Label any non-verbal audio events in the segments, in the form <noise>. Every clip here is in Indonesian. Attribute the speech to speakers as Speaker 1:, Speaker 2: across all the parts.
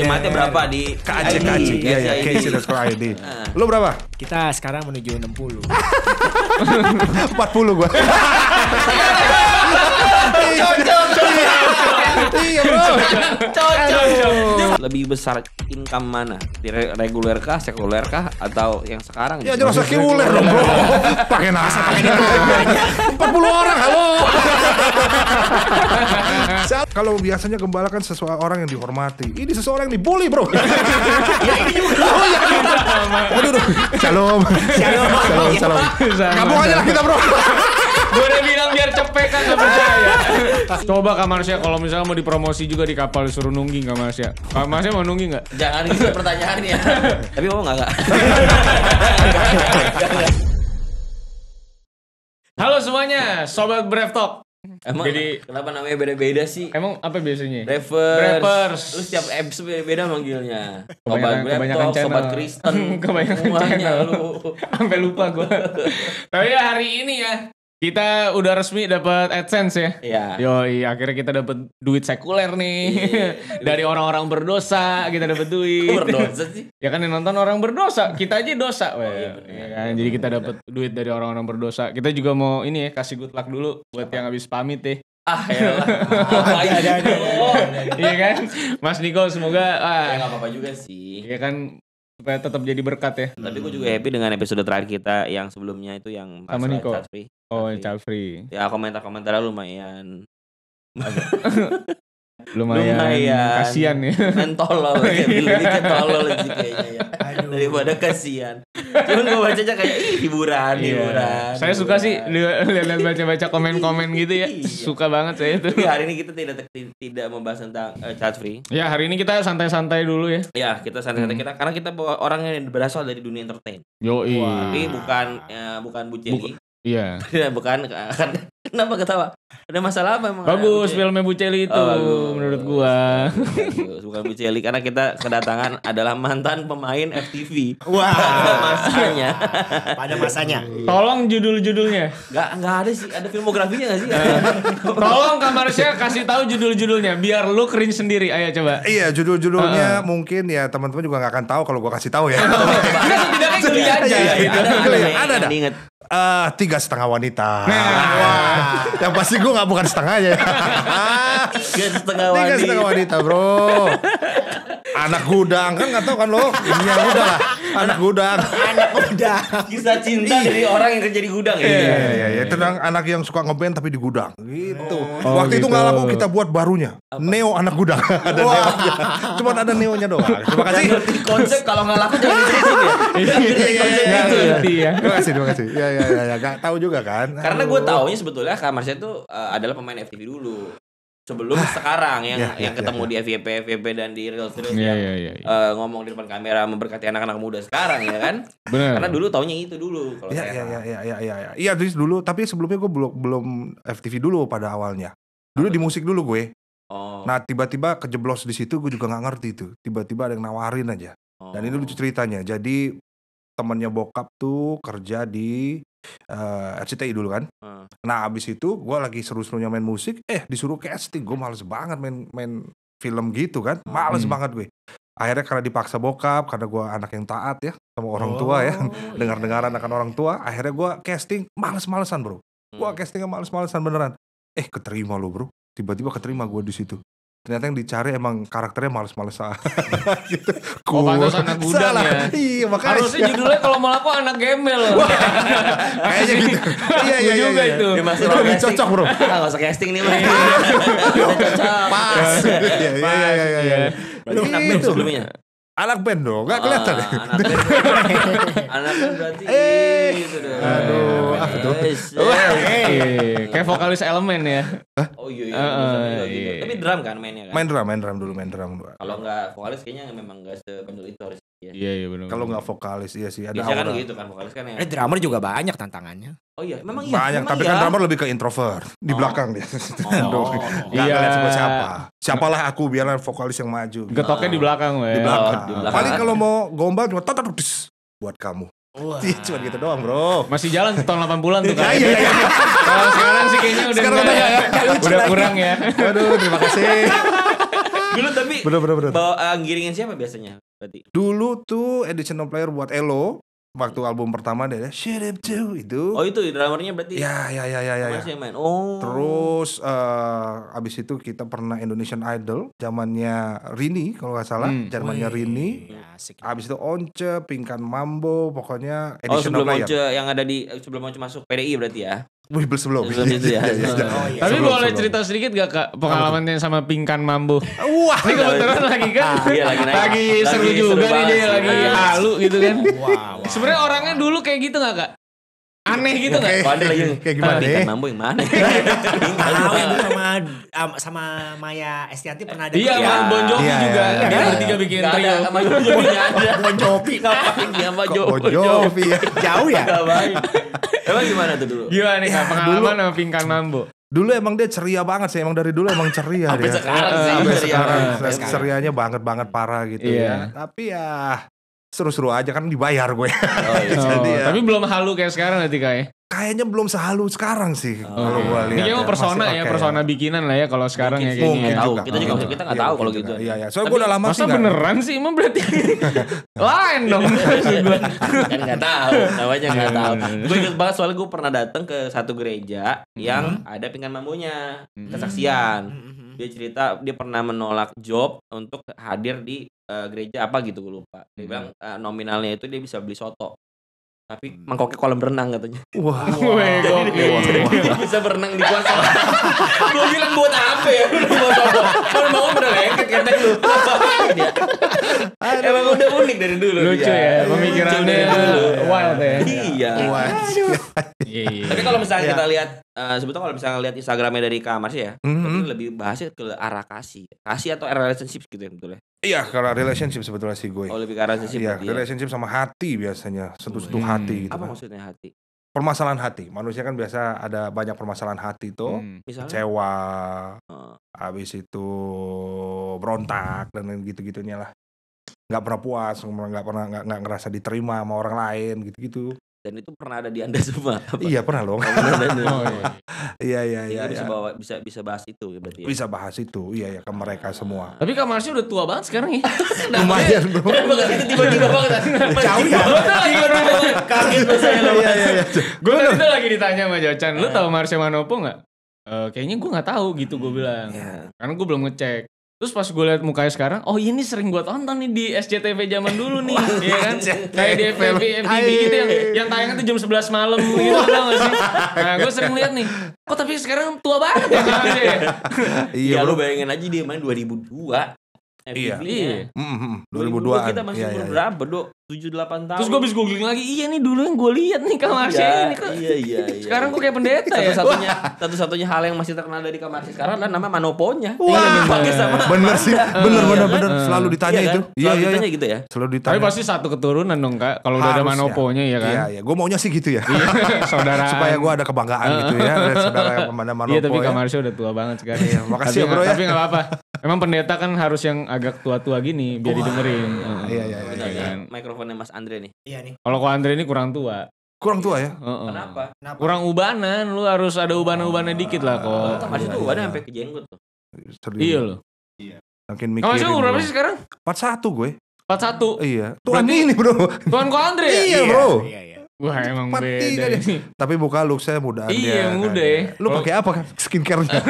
Speaker 1: Jemaatnya berapa di
Speaker 2: KAC? KAC iya ya underscore ID lo berapa?
Speaker 3: Kita sekarang menuju 60.
Speaker 2: 40 <laughs> gua <laughs> iya bro.
Speaker 1: Lebih besar income mana? Di re- reguler kah, sekuler kah, atau yang sekarang?
Speaker 2: Ya jelas sekuler dong bro. Pakai nasa pakai 40 orang halo. Kalau biasanya gembala kan seseorang yang dihormati. Ini seseorang yang dibully bro. Ya ini juga. Oh iya. Aduh aduh. Shalom. Shalom. Shalom Shalom. Gabung aja lah kita bro.
Speaker 4: Gue udah bilang kan gak percaya. Coba Kak Marsha kalau misalnya mau dipromosi juga di kapal disuruh nungging Kak Marsha. Kak Marsha mau nungging gak?
Speaker 1: Jangan itu <laughs> pertanyaannya. Tapi mau nggak nggak?
Speaker 4: Halo semuanya, Sobat Brave Talk.
Speaker 1: Emang
Speaker 4: Jadi-
Speaker 1: kenapa namanya beda-beda sih?
Speaker 4: Emang apa biasanya?
Speaker 1: Bravers.
Speaker 4: Bravers.
Speaker 1: Lu setiap episode beda-beda manggilnya. Sobat
Speaker 4: Kebanyakan,
Speaker 1: Talk,
Speaker 4: channel.
Speaker 1: Sobat Kristen. <laughs>
Speaker 4: kebanyakan
Speaker 1: semuanya
Speaker 4: channel.
Speaker 1: lu.
Speaker 4: Sampai lupa gue. <laughs> Tapi ya hari ini ya, kita udah resmi dapat AdSense ya.
Speaker 1: Iya.
Speaker 4: Yoi, akhirnya kita dapat duit sekuler nih.
Speaker 1: Iya. <laughs>
Speaker 4: Dari orang-orang berdosa kita dapat duit.
Speaker 1: Berdosa sih? <laughs>
Speaker 4: Ya kan yang nonton orang berdosa, kita aja dosa. weh.
Speaker 1: iya, bener.
Speaker 4: Ya kan? Jadi kita dapat duit dari orang-orang berdosa. Kita juga mau ini ya kasih good luck dulu buat yang habis pamit ya.
Speaker 1: Ah <laughs> ya.
Speaker 4: Iya kan? Mas Niko semoga
Speaker 1: Ya
Speaker 4: ah,
Speaker 1: nggak apa-apa juga sih.
Speaker 4: ya kan supaya tetap jadi berkat ya.
Speaker 1: Tapi gue juga happy dengan episode terakhir kita yang sebelumnya itu yang
Speaker 4: Sama Niko.
Speaker 1: free.
Speaker 4: Oh, free.
Speaker 1: Ya komentar-komentarnya lumayan <laughs>
Speaker 4: Lumayan,
Speaker 1: Lumayan.
Speaker 4: kasihan ya.
Speaker 1: main tolol kayak Billy kan tolol sih kayaknya ya. Daripada kasihan. Cuman gue bacanya kayak ih hiburan,
Speaker 4: Iya.
Speaker 1: hiburan.
Speaker 4: Saya suka sih li- lihat-lihat baca-baca komen-komen gitu ya.
Speaker 1: Iya.
Speaker 4: Suka banget saya itu.
Speaker 1: Tapi hari ini kita tidak tidak membahas tentang eh, child free.
Speaker 4: Ya, hari ini kita santai-santai dulu ya.
Speaker 1: Ya, kita santai-santai
Speaker 4: Hmm.
Speaker 1: kita karena kita bawa orang yang berasal dari dunia entertain.
Speaker 4: Yoi.
Speaker 1: Tapi bukan ya, bukan Bu Celi.
Speaker 4: Iya. <laughs>
Speaker 1: bukan kan kenapa ketawa? Ada masalah apa emang?
Speaker 4: Bagus filmnya Bu Celi itu
Speaker 1: Oh, bagus.
Speaker 4: menurut gua.
Speaker 1: Bagus, bukan Bu Celi karena kita kedatangan adalah mantan pemain FTV.
Speaker 3: Wah.
Speaker 1: Pada masanya.
Speaker 3: Pada masanya.
Speaker 4: Tolong judul-judulnya.
Speaker 1: Enggak enggak ada sih, ada filmografinya enggak sih?
Speaker 4: Tolong Kak Marsha kasih tahu judul-judulnya biar lu cringe sendiri. Ayo coba.
Speaker 2: Iya judul-judulnya mungkin ya teman-teman juga nggak akan tahu kalau gua kasih tahu ya
Speaker 4: Enggak setidaknya geli aja.
Speaker 1: Iya, iya,
Speaker 2: Iya,
Speaker 1: ada
Speaker 2: iya,
Speaker 1: ada yang-
Speaker 2: ada, Eh, tiga setengah wanita.
Speaker 4: Nah.
Speaker 2: Wah, yang pasti gue nggak bukan setengahnya.
Speaker 1: Tiga setengah
Speaker 2: tiga
Speaker 1: wanita.
Speaker 2: setengah wanita bro. Anak gudang kan nggak tahu kan lo? Ini yang udah lah. Anak gudang. <laughs>
Speaker 3: Anak muda.
Speaker 1: Kisah cinta dari orang yang kerja di gudang ya.
Speaker 2: Iya iya iya. Tentang anak yang suka ngeband tapi di gudang. Gitu.
Speaker 4: Oh,
Speaker 2: Waktu itu
Speaker 4: gitu.
Speaker 2: nggak laku kita buat barunya. Neo anak gudang. ada neonya. Cuman ada neonya doang. <laughs> Terima kasih.
Speaker 1: Jangan ngerti konsep kalau nggak laku jangan diterusin ya.
Speaker 2: Iya, iya, iya,
Speaker 4: Nggak
Speaker 2: iya.
Speaker 4: ngerti ya.
Speaker 2: Terima kasih, terima kasih. Iya, iya, iya. Gak tahu juga kan.
Speaker 1: Karena gue taunya sebetulnya Kak Marsha tuh eh, adalah pemain FTV dulu. Sebelum sekarang yang
Speaker 2: iya,
Speaker 1: yang
Speaker 2: iya,
Speaker 1: ketemu
Speaker 2: iya.
Speaker 1: di FYP FYP dan di Reels Reels
Speaker 4: Iya
Speaker 1: yang
Speaker 4: iya iya. iya.
Speaker 1: eh, ngomong di depan kamera memberkati anak-anak muda sekarang ya kan.
Speaker 4: Benar.
Speaker 1: Karena dulu taunya itu dulu kalau
Speaker 2: Iya
Speaker 1: saya.
Speaker 2: iya iya iya iya iya. iya. Iya terus dulu tapi sebelumnya gue belum belum FTV dulu pada awalnya. Dulu di musik dulu gue.
Speaker 1: Oh.
Speaker 2: Nah tiba-tiba kejeblos di situ gue juga nggak ngerti itu. Tiba-tiba ada yang nawarin aja.
Speaker 1: oh.
Speaker 2: Dan ini lucu ceritanya. Jadi temannya bokap tuh kerja di eh, RCTI dulu kan.
Speaker 1: Hmm.
Speaker 2: Nah abis itu gue lagi seru-serunya main musik. Eh disuruh casting. Gue males banget main main film gitu kan. Males
Speaker 4: Hmm.
Speaker 2: banget gue. Akhirnya karena dipaksa bokap, karena gue anak yang taat ya sama orang tua ya,
Speaker 1: Oh, <laughs>
Speaker 2: dengar-dengaran akan orang tua. Akhirnya gue casting males-malesan bro. Gue
Speaker 1: Hmm.
Speaker 2: castingnya males-malesan beneran. Eh keterima lo bro. Tiba-tiba keterima gue di situ. Ternyata yang dicari emang karakternya males-malesan <laughs> gitu.
Speaker 4: Oh,
Speaker 2: Gua-
Speaker 4: pantas anak gudang
Speaker 2: Salah.
Speaker 4: ya.
Speaker 2: Iya makanya.
Speaker 4: Harusnya judulnya kalau mau laku anak gembel. <laughs>
Speaker 2: Kayaknya gitu. Iya iya iya.
Speaker 4: juga
Speaker 2: iya.
Speaker 4: itu.
Speaker 1: Dia masih
Speaker 2: Itu lebih cocok bro.
Speaker 1: Ah, nggak usah casting nih mah. Udah cocok. <laughs>
Speaker 2: Pas. Iya iya iya iya. iya.
Speaker 1: Berarti anak band
Speaker 2: Gitu.
Speaker 1: sebelumnya.
Speaker 2: Anak band dong, gak kelihatan ya.
Speaker 1: Ah, Anak band. anak band berarti
Speaker 2: Eh.
Speaker 1: gitu dong.
Speaker 2: Aduh, apa tuh?
Speaker 1: Yes,
Speaker 4: Iya. Kayak vokalis elemen ya.
Speaker 1: Oh iya iya. Bisa,
Speaker 4: iya, iya.
Speaker 1: Tapi drum kan mainnya kan.
Speaker 2: Main drum, main drum dulu, main drum.
Speaker 1: Kalau nggak vokalis kayaknya memang nggak sepenuh itu harus. Ya.
Speaker 4: Iya iya benar.
Speaker 2: Kalau nggak vokalis iya sih ada
Speaker 1: Biasanya kan
Speaker 2: aura.
Speaker 1: gitu kan vokalis kan yang.
Speaker 3: Eh drummer juga banyak tantangannya.
Speaker 1: Oh iya, memang iya.
Speaker 2: Banyak,
Speaker 1: memang
Speaker 2: tapi
Speaker 1: iya.
Speaker 2: kan drummer lebih ke introvert di
Speaker 1: Oh.
Speaker 2: belakang dia.
Speaker 1: Oh. <laughs>
Speaker 2: Gak
Speaker 4: Iya.
Speaker 2: ngeliat siapa siapa. Siapalah aku biarlah vokalis yang maju. gitu.
Speaker 4: Getoknya di belakang, weh.
Speaker 2: Di belakang.
Speaker 1: Oh, di belakang.
Speaker 2: Paling kalau mau gombal cuma tot tot, dis, buat kamu.
Speaker 3: Wah.
Speaker 2: Iya, cuma gitu doang, Bro.
Speaker 4: Masih jalan tahun 80-an tuh kan.
Speaker 2: Iya, iya, iya.
Speaker 4: Kalau sekarang sih kayaknya udah
Speaker 2: Sekarang
Speaker 4: enggak
Speaker 2: udah
Speaker 4: ya.
Speaker 2: ya.
Speaker 4: Udah kurang ya.
Speaker 2: Aduh, terima kasih.
Speaker 1: Dulu tapi
Speaker 2: Bener bener bener.
Speaker 1: bawa eh, giringin siapa biasanya? Berarti.
Speaker 2: Dulu tuh additional player buat Elo waktu album pertama dia Shit Up Too itu.
Speaker 1: Oh itu drummernya berarti.
Speaker 2: Ya ya ya ya ya. ya.
Speaker 1: Masih yang main. Oh.
Speaker 2: Terus eh abis itu kita pernah Indonesian Idol zamannya Rini kalau nggak salah,
Speaker 4: Hmm.
Speaker 2: zamannya Rini.
Speaker 3: Ya, asik.
Speaker 2: Abis itu Once, Pingkan Mambo, pokoknya
Speaker 1: Oh sebelum
Speaker 2: player.
Speaker 1: Once yang ada di eh, sebelum Once masuk PDI berarti ya.
Speaker 2: Wih, sebelum.
Speaker 1: Sebelum itu ya. <laughs>
Speaker 2: Iya, iya, iya.
Speaker 3: Oh, iya.
Speaker 4: Tapi
Speaker 2: Sebelum,
Speaker 4: boleh
Speaker 2: sebelum.
Speaker 4: cerita sedikit gak kak pengalamannya sama Pingkan Mambo?
Speaker 2: Wah,
Speaker 4: Ini kebetulan lagi kan
Speaker 1: Iya, lagi
Speaker 4: lagi
Speaker 1: Lagi
Speaker 4: seru
Speaker 1: seru
Speaker 4: juga nih
Speaker 1: banget
Speaker 4: dia lagi halu gitu kan.
Speaker 3: Wow, wow.
Speaker 4: Sebenarnya orangnya dulu kayak gitu gak kak? Aneh gitu gak?
Speaker 2: Kayak-
Speaker 1: Oh, ada lagi.
Speaker 2: Kayak gimana nih?
Speaker 1: mambo yang mana?
Speaker 3: Tahu yang sama am- sama Maya Estianti pernah ada.
Speaker 4: Iya,
Speaker 1: Iya.
Speaker 4: sama Bon Jovi
Speaker 2: Iya,
Speaker 4: juga.
Speaker 2: iya,
Speaker 4: Dia
Speaker 2: iya.
Speaker 4: bertiga bikin trio.
Speaker 1: ada sama Bon Jovi nggak ada.
Speaker 3: Bon Jovi.
Speaker 1: Ngapain dia sama Jo?
Speaker 2: Bon Jovi ya.
Speaker 3: Jauh ya?
Speaker 1: Baik. Emang gimana tuh dulu?
Speaker 4: Gimana nih pengalaman sama Pingkan Mambo?
Speaker 2: Dulu emang dia ceria banget sih, emang dari dulu emang ceria
Speaker 1: Sampai
Speaker 2: dia.
Speaker 1: sekarang
Speaker 2: Eh,
Speaker 1: sih,
Speaker 2: Sampai
Speaker 1: ceria
Speaker 2: sekarang,
Speaker 1: banget.
Speaker 2: se- cerianya banget banget parah gitu
Speaker 4: Iya.
Speaker 2: ya. Tapi ya seru-seru aja kan dibayar gue.
Speaker 1: Oh, iya. <laughs>
Speaker 2: Jadi
Speaker 4: Oh,
Speaker 2: ya.
Speaker 4: Tapi belum halu kayak sekarang nanti kak ya?
Speaker 2: Kayaknya belum sehalu sekarang sih kalau
Speaker 4: Oke.
Speaker 2: gue
Speaker 4: Ini
Speaker 2: lihat.
Speaker 4: kayaknya
Speaker 2: ya.
Speaker 4: persona ya,
Speaker 2: oke
Speaker 4: persona bikinan lah ya kalau sekarang ya
Speaker 1: Mungkin
Speaker 4: kayaknya.
Speaker 1: sih,
Speaker 4: ya.
Speaker 1: nggak tahu.
Speaker 2: juga.
Speaker 1: Kita juga
Speaker 2: Iya,
Speaker 1: kita nggak
Speaker 2: iya,
Speaker 1: tahu
Speaker 2: mungkin
Speaker 1: kalau gitu.
Speaker 2: Iya, iya. Soalnya gue udah lama sih
Speaker 4: Masa beneran sih emang berarti <laughs> lain dong maksud gua.
Speaker 1: kan nggak tahu namanya nggak
Speaker 4: Iya,
Speaker 1: tahu
Speaker 4: iya, iya.
Speaker 1: gue ingat banget soalnya gue pernah datang ke satu gereja yang ada pinggan mambonya
Speaker 4: Hmm.
Speaker 1: kesaksian
Speaker 3: Mhm.
Speaker 1: Dia cerita dia pernah menolak job untuk hadir di eh, gereja apa gitu gue lupa dia
Speaker 4: Hmm.
Speaker 1: bilang eh, nominalnya itu dia bisa beli soto tapi mangkoknya kolam renang katanya
Speaker 2: Wah. <laughs>
Speaker 4: Weh, gokil.
Speaker 1: dia bisa berenang di kuasa <laughs> gue bilang buat apa ya lu mau soto kalau bangun udah lengket ketek lu emang udah unik dari dulu
Speaker 4: Lucu ya, pemikirannya
Speaker 1: Lucu dari dulu.
Speaker 4: wild ya.
Speaker 1: iya.
Speaker 4: Iya, iya.
Speaker 1: Tapi kalau misalnya
Speaker 2: Iya.
Speaker 1: kita lihat eh, sebetulnya kalau misalnya lihat Instagramnya dari Kamar sih ya,
Speaker 2: Mhm.
Speaker 1: berarti lebih bahasnya ke arah kasih. Kasih atau relationship gitu ya betulnya.
Speaker 2: Iya, kalau relationship sebetulnya sih gue.
Speaker 1: Oh, lebih ke relationship
Speaker 2: Iya,
Speaker 1: ya.
Speaker 2: relationship sama hati biasanya, sentuh-sentuh
Speaker 4: Hmm.
Speaker 2: hati gitu
Speaker 1: Apa
Speaker 2: kan.
Speaker 1: maksudnya hati?
Speaker 2: Permasalahan hati. Manusia kan biasa ada banyak permasalahan hati tuh.
Speaker 4: Hmm.
Speaker 2: Kecewa,
Speaker 1: eh,
Speaker 2: habis itu berontak dan lain gitu-gitunya lah. Nggak pernah puas, nggak pernah nggak nggak ngerasa diterima sama orang lain gitu-gitu.
Speaker 1: Dan itu pernah ada di Anda <laughs> semua. Apa?
Speaker 2: Iya pernah loh. <laughs>
Speaker 1: Oh,
Speaker 4: iya.
Speaker 2: Iya iya
Speaker 1: Iya,
Speaker 2: iya.
Speaker 1: bisa
Speaker 2: iya.
Speaker 1: bawa bisa bisa bahas itu ya berarti. Ya.
Speaker 2: Bisa bahas itu. Iya ya ke mereka semua.
Speaker 4: Tapi Kak Marsha udah tua banget sekarang ya. <laughs>
Speaker 2: Lumayan bro.
Speaker 1: Kenapa gak itu tiba-tiba banget?
Speaker 3: Jauh ya?
Speaker 1: Kaget saya loh.
Speaker 2: Iya iya iya.
Speaker 4: Gue tuh lagi ditanya sama Jocan, lu tahu Marsha Manopo nggak? Eh, kayaknya gue nggak tahu gitu gue bilang.
Speaker 1: Iya.
Speaker 4: Karena gue belum ngecek. Terus pas gue liat mukanya sekarang, oh ini sering gue tonton nih di SCTV zaman dulu nih, Iya kan? Kayak di FTV, MTV gitu yang yang tayangnya tuh jam 11 malam gitu tau gak sih? Nah gue sering lihat nih, kok tapi sekarang tua banget ya ya? <laughs>
Speaker 2: Iya
Speaker 1: Ya lu bayangin aja dia main 2002.
Speaker 2: Iya.
Speaker 4: Iya.
Speaker 2: Mm, mm,
Speaker 1: 2002
Speaker 2: 2002
Speaker 1: kita masih
Speaker 2: Iya,
Speaker 1: umur
Speaker 2: iya, iya.
Speaker 1: berapa, Dok? 7 8 tahun.
Speaker 4: Terus gue habis googling lagi, iya nih dulu yang gue lihat nih Kak Marsha
Speaker 1: Iya,
Speaker 4: ini kok.
Speaker 1: iya, iya, iya.
Speaker 4: Sekarang gue kayak pendeta ya.
Speaker 1: satu-satunya satu-satunya hal yang masih terkenal dari kamar sekarang adalah nama Manoponya.
Speaker 2: Wah.
Speaker 1: Yang dipakai sama
Speaker 2: Bener sih, bener bener bener.
Speaker 4: Eh,
Speaker 2: Selalu ditanya
Speaker 1: Iya kan?
Speaker 2: itu. Iya
Speaker 1: Selalu
Speaker 2: iya.
Speaker 1: ditanya
Speaker 2: iya.
Speaker 1: gitu ya.
Speaker 2: Selalu ditanya.
Speaker 4: Tapi pasti satu keturunan dong Kak, kalau udah ada manoponya ya kan.
Speaker 2: Iya iya. Gue maunya sih gitu ya. <laughs>
Speaker 4: Saudara.
Speaker 2: Supaya gue ada kebanggaan gitu ya. <laughs> Saudara yang mana
Speaker 4: Iya tapi Kak Marsha udah tua banget sekarang.
Speaker 2: Iya, makasih ya, bro, ya.
Speaker 4: Tapi nggak apa-apa. Emang pendeta kan harus yang agak tua-tua gini biar didengerin. Heeh.
Speaker 2: Iya iya iya.
Speaker 4: Iya
Speaker 1: ya.
Speaker 4: kan.
Speaker 1: Mikrofonnya Mas Andre nih.
Speaker 3: Iya nih.
Speaker 4: Kalau kok Andre ini kurang tua.
Speaker 2: Kurang tua ya.
Speaker 4: Heeh.
Speaker 1: Kenapa?
Speaker 3: Kenapa?
Speaker 4: Kurang ubanan, lu harus ada ubanan-ubanan dikit lah
Speaker 1: Oh,
Speaker 4: kok.
Speaker 1: Mas itu
Speaker 2: iya,
Speaker 1: badannya
Speaker 2: iya.
Speaker 1: sampai ke jenggot tuh.
Speaker 2: Serius.
Speaker 4: Iya loh.
Speaker 2: Makin
Speaker 4: Kak Marsha
Speaker 2: mikirin.
Speaker 4: umur berapa sih sekarang?
Speaker 2: 41 gue.
Speaker 4: 41.
Speaker 2: Iya. Tuan
Speaker 4: Berarti-
Speaker 2: ini bro.
Speaker 4: Tuan kok Andre ya?
Speaker 2: Iya, bro.
Speaker 3: Iya iya.
Speaker 4: Wah emang
Speaker 2: 43
Speaker 4: beda nih.
Speaker 2: Tapi muka look saya muda
Speaker 4: Iya, muda ya.
Speaker 2: Lu pakai apa kan skincare-nya?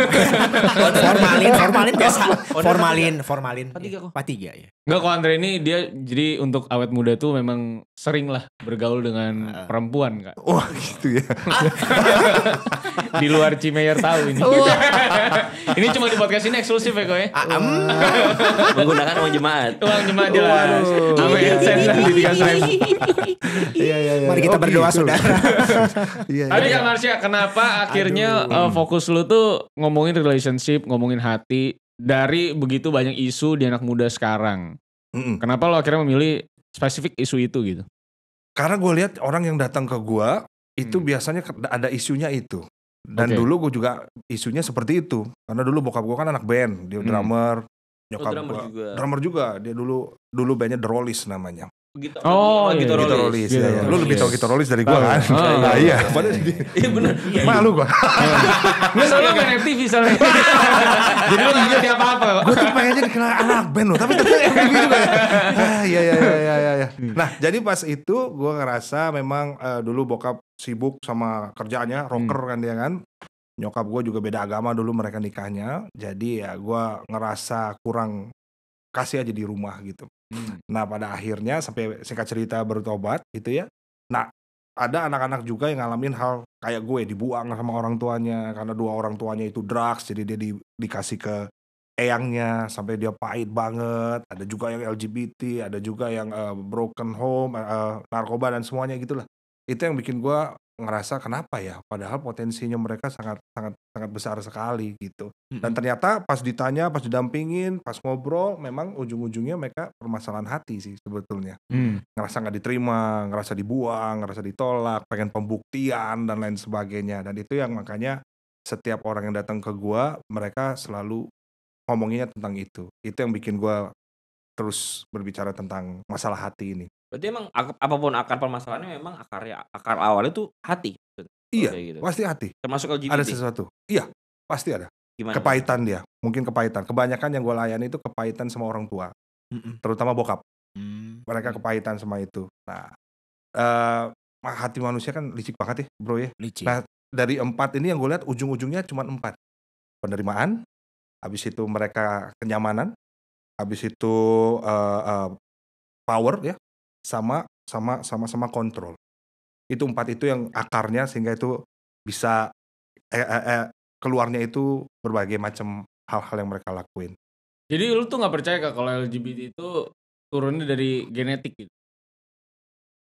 Speaker 2: <laughs>
Speaker 3: Formalin, formalin biasa. Formalin, formalin.
Speaker 1: Empat tiga kok.
Speaker 3: Empat tiga ya.
Speaker 4: Enggak kok Andre ini dia jadi untuk awet muda tuh memang sering lah bergaul dengan perempuan kak.
Speaker 2: Wah gitu ya. <laughs>
Speaker 4: Di luar Cimeyer tahu ini. <laughs> ini cuma di podcast ini eksklusif ya kok ya.
Speaker 1: Menggunakan uang jemaat.
Speaker 4: Uang jemaah jelas. AdSense dan didikan saya.
Speaker 2: Iya iya iya.
Speaker 3: Mari kita
Speaker 2: Oh,
Speaker 3: berdoa
Speaker 2: gitu.
Speaker 3: saudara. <laughs>
Speaker 2: Iya
Speaker 4: Tapi
Speaker 2: iya.
Speaker 4: Kak Marsha, kenapa akhirnya uh, fokus lu tuh ngomongin relationship, ngomongin hati dari begitu banyak isu di anak muda sekarang?
Speaker 2: Mm-mm.
Speaker 4: Kenapa lo akhirnya memilih spesifik isu itu gitu?
Speaker 2: Karena gue lihat orang yang datang ke gua itu
Speaker 4: Hmm.
Speaker 2: biasanya ada isunya itu. Dan
Speaker 4: Oke.
Speaker 2: dulu gue juga isunya seperti itu. Karena dulu bokap gue kan anak band, dia
Speaker 4: Hmm.
Speaker 2: drummer,
Speaker 1: Oh, drummer
Speaker 2: gua-
Speaker 1: juga.
Speaker 2: drummer juga. Dia dulu dulu bandnya The Rollies namanya.
Speaker 1: Begitu.
Speaker 4: Oh, iya.
Speaker 1: gitu
Speaker 2: Gito
Speaker 1: Rolis.
Speaker 2: Rolis.
Speaker 4: Gito
Speaker 2: ya, ya. Lu
Speaker 4: Rolis.
Speaker 2: lebih tahu Gito Rolis dari gua kan?
Speaker 4: Oh,
Speaker 2: Nah, iya. Padahal
Speaker 1: Iya bener.
Speaker 2: malu gua.
Speaker 4: Nggak soalnya main FTV soalnya. Jadi lu ngerti apa-apa.
Speaker 2: Gue tuh pengennya dikenal anak band loh, tapi ternyata FPV juga ya. Ah, iya, iya, iya, iya, iya, iya. Nah, jadi pas itu gue ngerasa memang eh, dulu bokap sibuk sama kerjaannya, rocker kan dia kan. Nyokap gue juga beda agama dulu mereka nikahnya. Jadi ya gue ngerasa kurang kasih aja di rumah gitu. Nah pada akhirnya sampai singkat cerita bertobat gitu ya. Nah ada anak-anak juga yang ngalamin hal kayak gue dibuang sama orang tuanya karena dua orang tuanya itu drugs jadi dia di- dikasih ke eyangnya sampai dia pahit banget. Ada juga yang LGBT, ada juga yang eh, broken home, eh, narkoba dan semuanya gitulah. Itu yang bikin gue ngerasa kenapa ya? Padahal potensinya mereka sangat sangat sangat besar sekali gitu. Dan ternyata pas ditanya, pas didampingin, pas ngobrol, memang ujung-ujungnya mereka permasalahan hati sih sebetulnya.
Speaker 4: Hmm.
Speaker 2: Ngerasa nggak diterima, ngerasa dibuang, ngerasa ditolak, pengen pembuktian dan lain sebagainya. Dan itu yang makanya setiap orang yang datang ke gua, mereka selalu ngomonginnya tentang itu. Itu yang bikin gua terus berbicara tentang masalah hati ini.
Speaker 1: Berarti emang apa pun akar permasalahannya memang akarnya akar awalnya tuh hati.
Speaker 2: Iya,
Speaker 1: gitu.
Speaker 2: pasti hati.
Speaker 1: Termasuk LGBT.
Speaker 2: Ada sesuatu. Iya, pasti ada.
Speaker 1: Gimana?
Speaker 2: Kepahitan dia, mungkin kepahitan. Kebanyakan yang gua layani itu kepahitan sama orang tua, terutama bokap. mereka kepahitan sama itu. Nah, eh hati manusia kan licik banget ya, bro ya.
Speaker 3: Licik.
Speaker 2: Nah, dari empat ini yang gue lihat ujung-ujungnya cuma empat. Penerimaan, habis itu mereka kenyamanan, habis itu eh, eh, power ya, sama sama sama sama kontrol. Itu empat itu yang akarnya sehingga itu bisa eh, eh, eh, keluarnya itu berbagai macam hal-hal yang mereka lakuin.
Speaker 4: Jadi lu tuh nggak percaya kak kalau LGBT itu turunnya dari genetik gitu?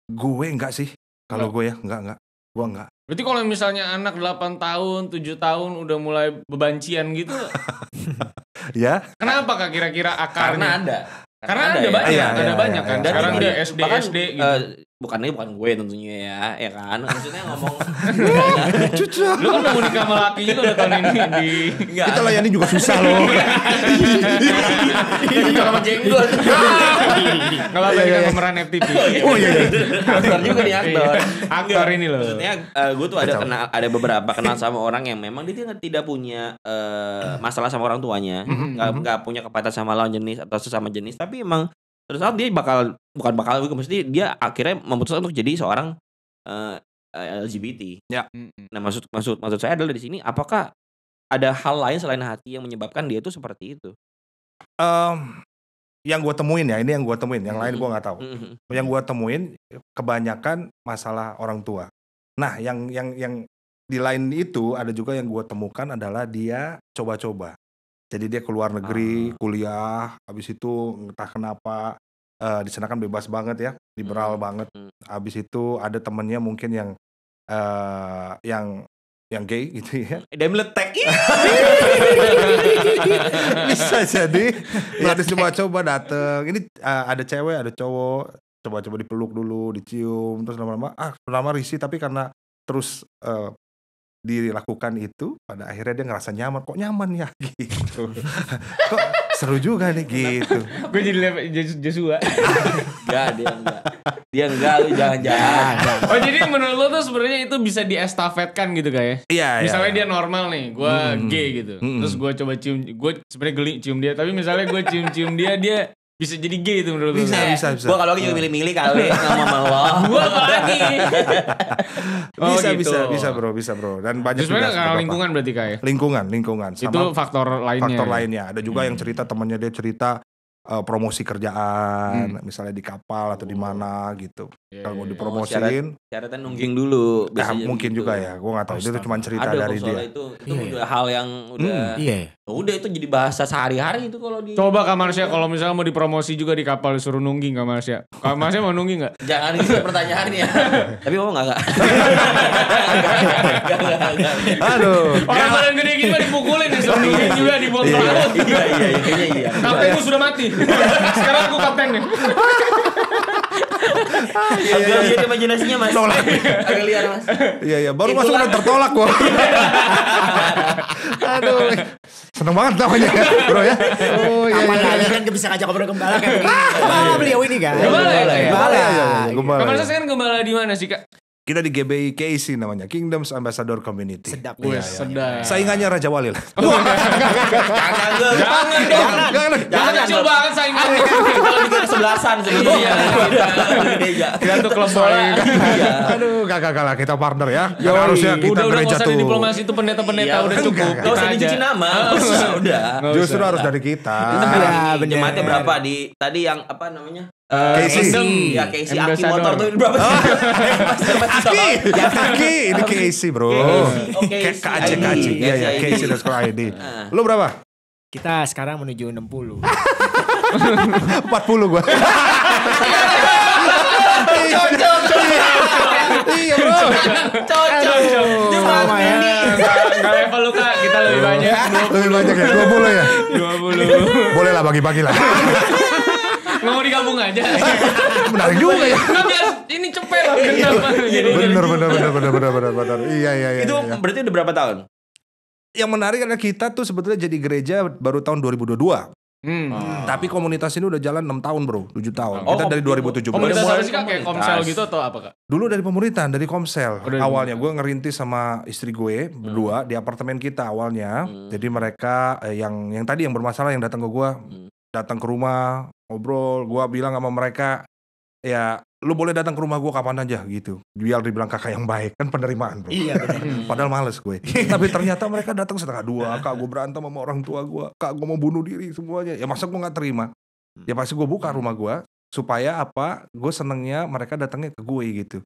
Speaker 2: Gue enggak sih, kalau gue ya enggak enggak, gue enggak.
Speaker 4: Berarti kalau misalnya anak 8 tahun, 7 tahun udah mulai bebancian gitu, <laughs>
Speaker 2: Ya,
Speaker 4: kenapa kak kira-kira
Speaker 1: Karena
Speaker 4: akarnya?
Speaker 1: ada.
Speaker 4: Karena ada
Speaker 1: ya.
Speaker 4: banyak,
Speaker 2: Iya,
Speaker 4: ada
Speaker 2: iya,
Speaker 4: banyak
Speaker 2: iya,
Speaker 4: kan. Sekarang
Speaker 1: Dan
Speaker 4: dia
Speaker 1: ini
Speaker 4: SD,
Speaker 1: bahkan,
Speaker 4: SD gitu.
Speaker 1: eh, bukan ini bukan gue tentunya ya, ya kan. Maksudnya ngomong <laughs>
Speaker 2: cucu.
Speaker 4: Lu kan mau nikah sama laki juga udah tahun ini di
Speaker 1: enggak.
Speaker 2: Kita layani juga susah loh. <laughs>
Speaker 1: Cocok sama jenggot.
Speaker 4: Nggak apa-apa kan pemeran FTV.
Speaker 2: Oh iya iya.
Speaker 1: aktor juga nih aktor.
Speaker 4: Aktor ini loh.
Speaker 1: Maksudnya gue tuh ada kenal ada beberapa kenal sama orang yang memang dia tidak- tidak punya eh, masalah sama orang tuanya, nggak nggak punya kepahitan sama lawan jenis atau sesama jenis, tapi emang terus saat dia bakal bukan bakal mesti dia akhirnya memutuskan untuk jadi seorang eh, eh, LGBT.
Speaker 4: Mm-mm.
Speaker 1: Nah maksud maksud maksud saya adalah di sini apakah ada hal lain selain hati yang menyebabkan dia itu seperti itu?
Speaker 2: Em, yang gue temuin ya, ini yang gue temuin. Yang lain gue nggak tahu. Yang gue temuin kebanyakan masalah orang tua. Nah, yang yang yang di lain itu ada juga yang gue temukan adalah dia coba-coba. Jadi dia keluar negeri, kuliah, habis itu entah kenapa eh, di sana kan bebas banget ya, liberal
Speaker 1: Hmm,
Speaker 2: banget.
Speaker 1: hmm.
Speaker 2: Habis itu ada temennya mungkin yang eh yang yang gay <laughs> gitu ya.
Speaker 1: Dia meletek. <laughs>
Speaker 2: bisa jadi <laughs> ya ada coba-coba dateng ini uh, ada cewek ada cowok coba-coba dipeluk dulu dicium terus lama-lama ah lama risih tapi karena terus uh, dilakukan itu pada akhirnya dia ngerasa nyaman kok nyaman ya <laughs> gitu kok seru juga nih gitu <laughs>
Speaker 4: Gue jadi Joshua. <laughs>
Speaker 1: Enggak, dia enggak. Dia enggak lu jangan-jangan.
Speaker 4: Oh jadi menurut lo tuh sebenarnya itu bisa diestafetkan gitu kayak?
Speaker 2: iya
Speaker 4: Misalnya dia normal nih, gue
Speaker 2: Hmm.
Speaker 4: gay gitu.
Speaker 2: Hmm.
Speaker 4: Terus gue coba cium, gue sebenarnya geli cium dia. Tapi misalnya gue cium-cium dia, dia bisa jadi gay itu menurut?
Speaker 2: Bisa,
Speaker 1: Eh,
Speaker 2: bisa, bisa.
Speaker 1: Gua kalau lagi juga milih-milih kali sama sama lo.
Speaker 4: Gue apa lagi? <laughs> Oh,
Speaker 2: bisa
Speaker 4: gitu.
Speaker 2: bisa bisa bro bisa bro dan banyak
Speaker 4: Terus sebenarnya
Speaker 2: juga beberapa.
Speaker 4: lingkungan berarti kayak?
Speaker 2: lingkungan lingkungan
Speaker 4: Itu
Speaker 2: sama
Speaker 4: faktor lainnya.
Speaker 2: faktor
Speaker 4: ya?
Speaker 2: lainnya ada juga yang
Speaker 4: Hmm.
Speaker 2: cerita temannya dia cerita uh, promosi kerjaan misalnya di kapal atau di
Speaker 1: Oh.
Speaker 2: mana gitu
Speaker 4: Iya,
Speaker 2: kalau mau
Speaker 4: iya.
Speaker 2: dipromosiin
Speaker 1: Syaratnya nungging dulu.
Speaker 2: Nah,
Speaker 1: biasanya
Speaker 2: mungkin
Speaker 1: begitu.
Speaker 2: juga ya, gue nggak tahu. Itu
Speaker 3: Astaga.
Speaker 2: cuma cerita
Speaker 1: Ada
Speaker 2: dari dia.
Speaker 1: itu itu
Speaker 3: Iya,
Speaker 1: udah hal yang udah
Speaker 3: Iya.
Speaker 1: udah itu jadi bahasa sehari-hari itu kalau di
Speaker 4: Coba Kak Marsha kalau misalnya mau dipromosi juga di kapal disuruh nungging Kak Marsha. Kak Marsha mau nungging gak?
Speaker 1: Jangan gitu pertanyaannya. <laughs> Tapi mau enggak enggak?
Speaker 2: Aduh.
Speaker 4: Orang badan gede gitu mah dipukulin disuruh nungging juga di bawah
Speaker 1: Iya
Speaker 4: laut.
Speaker 1: iya iya iya.
Speaker 4: Kapten gue sudah mati. Sekarang aku kapten nih.
Speaker 1: Agak lihat imajinasinya Mas. Agak liar Mas.
Speaker 2: Iya iya, baru masuk udah tertolak gua. <laughs> Aduh. Seneng banget namanya bro ya. Oh iya.
Speaker 3: Kapan lagi kan bisa ngajak ngobrol gembala kayak begini. Gembala beliau ini kan.
Speaker 4: Gembala ya, Kak, ya?
Speaker 3: Gembala.
Speaker 2: Iya, iya, iya, gembala.
Speaker 4: Kamar saya kan gembala di mana sih kak?
Speaker 2: Kita di GBI KC namanya, Kingdoms Ambassador Community.
Speaker 3: Sedap.
Speaker 4: Wih
Speaker 3: ya.
Speaker 4: sedap.
Speaker 2: Saingannya Raja Wali lah.
Speaker 1: Jangan.
Speaker 4: Jangan.
Speaker 2: Jangan,
Speaker 4: Jangan kecil banget saingannya.
Speaker 1: Kalau bikin kesebelasan sebenarnya. Gereja.
Speaker 4: Kita tuh klub bola.
Speaker 1: Iya.
Speaker 2: Aduh, gak gak kita partner ya.
Speaker 4: Yoi.
Speaker 2: harusnya kita
Speaker 4: udah udah
Speaker 2: gereja tuh.
Speaker 4: di diplomasi itu pendeta-pendeta
Speaker 1: Iya,
Speaker 4: udah cukup.
Speaker 1: Gak usah
Speaker 4: Kita
Speaker 1: dicuci nama. Udah.
Speaker 2: Justru harus dari kita.
Speaker 3: Iya,
Speaker 1: jemaatnya berapa di tadi yang apa namanya?
Speaker 2: Casey.
Speaker 1: Kingdom. Ya Casey Aki motor tuh berapa sih? <laughs> Masih sama.
Speaker 2: Ya kaki, ini KC bro. Kayak KAC, KAC. Iya, iya,
Speaker 1: KC.
Speaker 2: KC underscore ID. Lo berapa?
Speaker 3: Kita sekarang menuju 60.
Speaker 2: 40 gua. Iya bro.
Speaker 1: Cocok.
Speaker 3: Sama ya.
Speaker 4: Enggak level lu kak, kita lebih banyak.
Speaker 2: Lebih banyak ya, 20 ya.
Speaker 4: 20.
Speaker 2: Boleh lah bagi-bagi lah.
Speaker 4: Nggak mau digabung aja. <laughs>
Speaker 2: Menarik juga ya.
Speaker 4: Nggak biar ini cepet. Kenapa? Jadi
Speaker 2: Bener, bener, bener, bener, bener, bener, bener. Iya, iya, iya.
Speaker 1: Itu
Speaker 2: iya.
Speaker 1: berarti udah berapa tahun?
Speaker 2: Yang menarik adalah kita tuh sebetulnya jadi gereja baru tahun 2022.
Speaker 4: Hmm.
Speaker 2: Tapi komunitas ini udah jalan 6 tahun bro, 7 tahun.
Speaker 1: Oh,
Speaker 2: kita dari
Speaker 1: kom-
Speaker 2: 2017.
Speaker 4: Komunitas apa sih kak? Kayak komsel gitu atau apa kak?
Speaker 2: Dulu dari pemerintahan, dari Komsel.
Speaker 4: Oh, dari
Speaker 2: awalnya gue ngerintis sama istri gue berdua di apartemen kita awalnya.
Speaker 1: Hmm.
Speaker 2: Jadi mereka eh, yang yang tadi yang bermasalah yang datang ke gue,
Speaker 1: Hmm.
Speaker 2: Datang ke rumah, ngobrol. Gue bilang sama mereka, ya lu boleh datang ke rumah gue kapan aja gitu. Biar dibilang kakak yang baik kan penerimaan bro.
Speaker 3: Iya benar.
Speaker 2: Padahal males gue. <laughs> Tapi ternyata mereka datang setengah dua. Kak gue berantem sama orang tua gue. Kak gue mau bunuh diri semuanya. Ya masa gue gak terima. Ya pasti gue buka rumah gue. Supaya apa? Gue senengnya mereka datangnya ke gue gitu.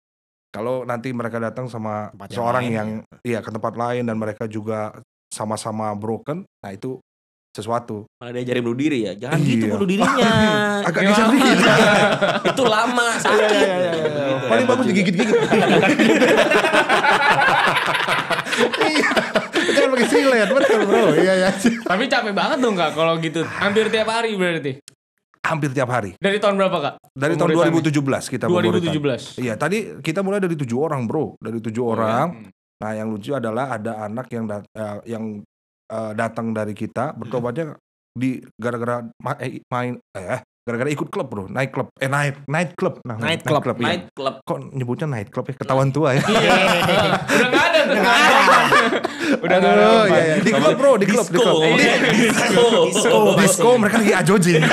Speaker 2: Kalau nanti mereka datang sama
Speaker 3: Tempat yang
Speaker 2: seorang
Speaker 3: lain,
Speaker 2: yang iya ke tempat lain dan mereka juga sama-sama broken, nah itu sesuatu.
Speaker 1: Malah diajarin bunuh diri ya. Jangan
Speaker 2: Iya.
Speaker 1: gitu bunuh dirinya. <laughs>
Speaker 2: Agak geser dikit. <laughs>
Speaker 1: Itu lama, sakit. Gitu.
Speaker 2: Paling bagus digigit-gigit. <laughs> Iya. Jangan pakai silet, betul bro. Iya ya.
Speaker 4: Tapi capek banget dong kak kalau gitu. Hampir tiap hari berarti.
Speaker 2: Hampir tiap hari.
Speaker 4: Dari tahun berapa kak?
Speaker 2: Dari tahun
Speaker 4: Pemuritannya.
Speaker 2: 2017 kita pemuritan.
Speaker 4: 2017.
Speaker 2: Iya, tadi kita mulai dari tujuh orang, bro. Dari tujuh orang. Nah, yang lucu adalah ada anak yang dat- eh, yang eh, datang dari kita bertobatnya di gara-gara ma- eh, main eh gara-gara ikut klub, bro. Night club. Eh, night night club. Nah,
Speaker 3: Night club.
Speaker 2: iya.
Speaker 1: Night club.
Speaker 2: Kok nyebutnya night club ya? Ketahuan tua ya.
Speaker 4: Udah nggak ada. Udah nggak ada.
Speaker 2: Aduh, iya, iya. Di klub, bro. Di klub. Di klub.
Speaker 1: Iya, Disco.
Speaker 3: Disco.
Speaker 2: Disco mereka lagi ajojing. <laughs>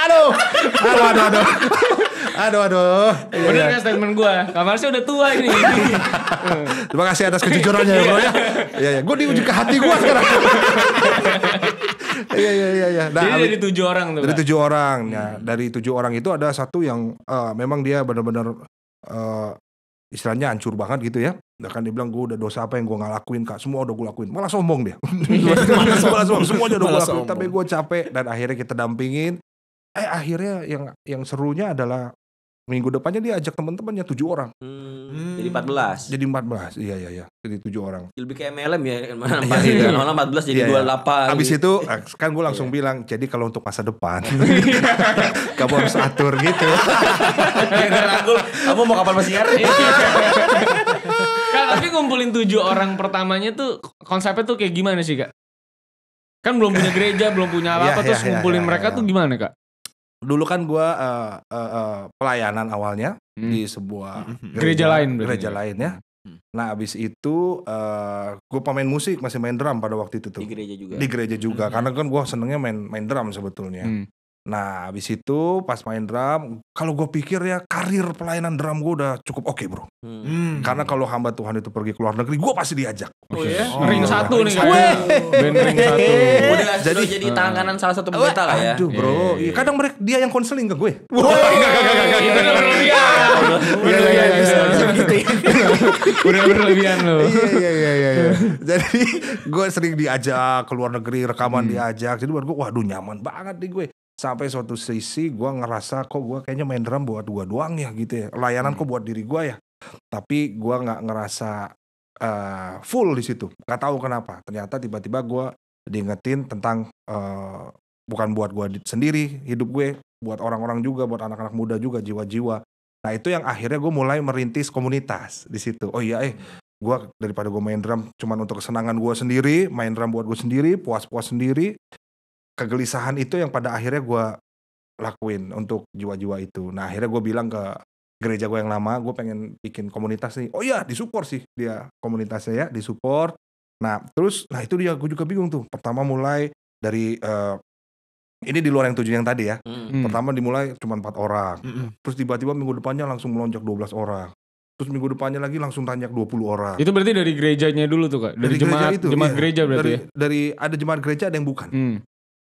Speaker 2: aduh. Aduh, aduh, aduh. Aduh, aduh. Iya,
Speaker 4: Bener
Speaker 2: iya.
Speaker 4: kan statement gue? Kamar sih udah tua ini. <laughs>
Speaker 2: Terima kasih atas kejujurannya ya bro ya. Iya iya. Gue diuji ke hati gue sekarang. <laughs> Iya iya iya. iya. Nah,
Speaker 4: Jadi dari tujuh orang tuh
Speaker 2: dari tujuh orang. Nah, dari tujuh orang itu ada satu yang eh, memang dia benar-benar eh, istilahnya hancur banget gitu ya. Nah kan dia bilang gue udah dosa apa yang gue nggak lakuin kak. Semua udah gue lakuin. Malah sombong dia. <laughs> Malah sombong. Semuanya udah gue lakuin. Tapi gue capek. Dan akhirnya kita dampingin. Eh akhirnya yang yang serunya adalah minggu depannya dia ajak teman-temannya tujuh orang.
Speaker 1: Hmm, jadi 14.
Speaker 2: Jadi 14. Iya iya iya. Jadi tujuh orang.
Speaker 1: Lebih kayak MLM ya. <laughs> Mana
Speaker 2: Iya, iya.
Speaker 1: Lama-lama 14 jadi
Speaker 2: Iya, iya.
Speaker 1: 28.
Speaker 2: Abis
Speaker 1: gitu.
Speaker 2: itu eh, kan gue langsung bilang jadi kalau untuk masa depan <laughs> kamu harus atur gitu. <laughs>
Speaker 1: Rangkul, kamu mau kapal pesiar?
Speaker 4: Kak, tapi ngumpulin tujuh orang pertamanya tuh konsepnya tuh kayak gimana sih kak? Kan belum punya gereja, belum punya apa-apa,
Speaker 2: Iya,
Speaker 4: terus
Speaker 2: iya, iya,
Speaker 4: ngumpulin
Speaker 2: iya,
Speaker 4: mereka
Speaker 2: iya.
Speaker 4: tuh gimana kak?
Speaker 2: Dulu kan gue eh, eh, eh, pelayanan awalnya
Speaker 4: Hmm.
Speaker 2: di sebuah
Speaker 4: Gereja lain berarti.
Speaker 2: gereja lain ya.
Speaker 1: Hmm.
Speaker 2: Nah abis itu gue pemain musik masih main drum pada waktu itu tuh
Speaker 1: Di gereja juga.
Speaker 2: di gereja juga
Speaker 1: Hmm.
Speaker 2: karena kan gue senengnya main main drum sebetulnya.
Speaker 4: Hmm.
Speaker 2: Nah abis itu pas main drum kalau gue pikir ya karir pelayanan drum gue udah cukup oke bro.
Speaker 1: Hmm.
Speaker 3: Hmm.
Speaker 2: Karena kalau hamba Tuhan itu pergi ke luar negeri gue pasti diajak.
Speaker 4: Oh ya?
Speaker 3: Oh,
Speaker 4: ring satu nih
Speaker 3: ring
Speaker 4: kak.
Speaker 3: satu.
Speaker 4: Band ring satu.
Speaker 1: Udah
Speaker 2: Jadi-
Speaker 1: jadi tangan kanan salah satu pendeta lah ya.
Speaker 2: Aduh bro,
Speaker 4: Iya, iya,
Speaker 2: Iya, kadang mereka dia yang konseling ke gue.
Speaker 4: Berlebihan.
Speaker 2: Iya iya iya.
Speaker 3: Bisa
Speaker 2: iya.
Speaker 3: bisa begitu ya.
Speaker 4: Udah berlebihan lo.
Speaker 2: Iya iya iya iya. iya. Jadi gue sering diajak ke luar negeri rekaman
Speaker 4: Hmm.
Speaker 2: diajak. Jadi buat gue waduh nyaman banget nih gue. Sampai suatu sisi gue ngerasa kok gue kayaknya main drum buat gue doang ya gitu ya. Layanan kok buat diri gue ya. Tapi gue nggak ngerasa eh, full di situ. Gak tahu kenapa. Ternyata tiba-tiba gue diingetin tentang eh, bukan buat gue sendiri hidup gue, buat orang-orang juga, buat anak-anak muda juga jiwa-jiwa. Nah itu yang akhirnya gue mulai merintis komunitas di situ. Oh iya eh gue daripada gue main drum cuman untuk kesenangan gue sendiri main drum buat gue sendiri puas-puas sendiri kegelisahan itu yang pada akhirnya gue lakuin untuk jiwa-jiwa itu nah akhirnya gue bilang ke gereja gue yang lama gue pengen bikin komunitas nih oh iya disupport sih dia komunitasnya ya disupport nah terus nah itu dia gue juga bingung tuh pertama mulai dari eh, ini di luar yang tujuh yang tadi ya
Speaker 1: Hmm.
Speaker 4: Hmm.
Speaker 2: pertama dimulai cuma empat orang
Speaker 3: Mm-mm.
Speaker 2: terus tiba-tiba minggu depannya langsung melonjak 12 orang terus minggu depannya lagi langsung tanjak 20 orang
Speaker 4: Itu berarti dari gerejanya dulu tuh kak? Dari, jemaat, jemaat
Speaker 2: iya.
Speaker 4: gereja berarti
Speaker 2: dari,
Speaker 4: ya?
Speaker 2: dari ada jemaat gereja ada yang bukan
Speaker 4: Hmm.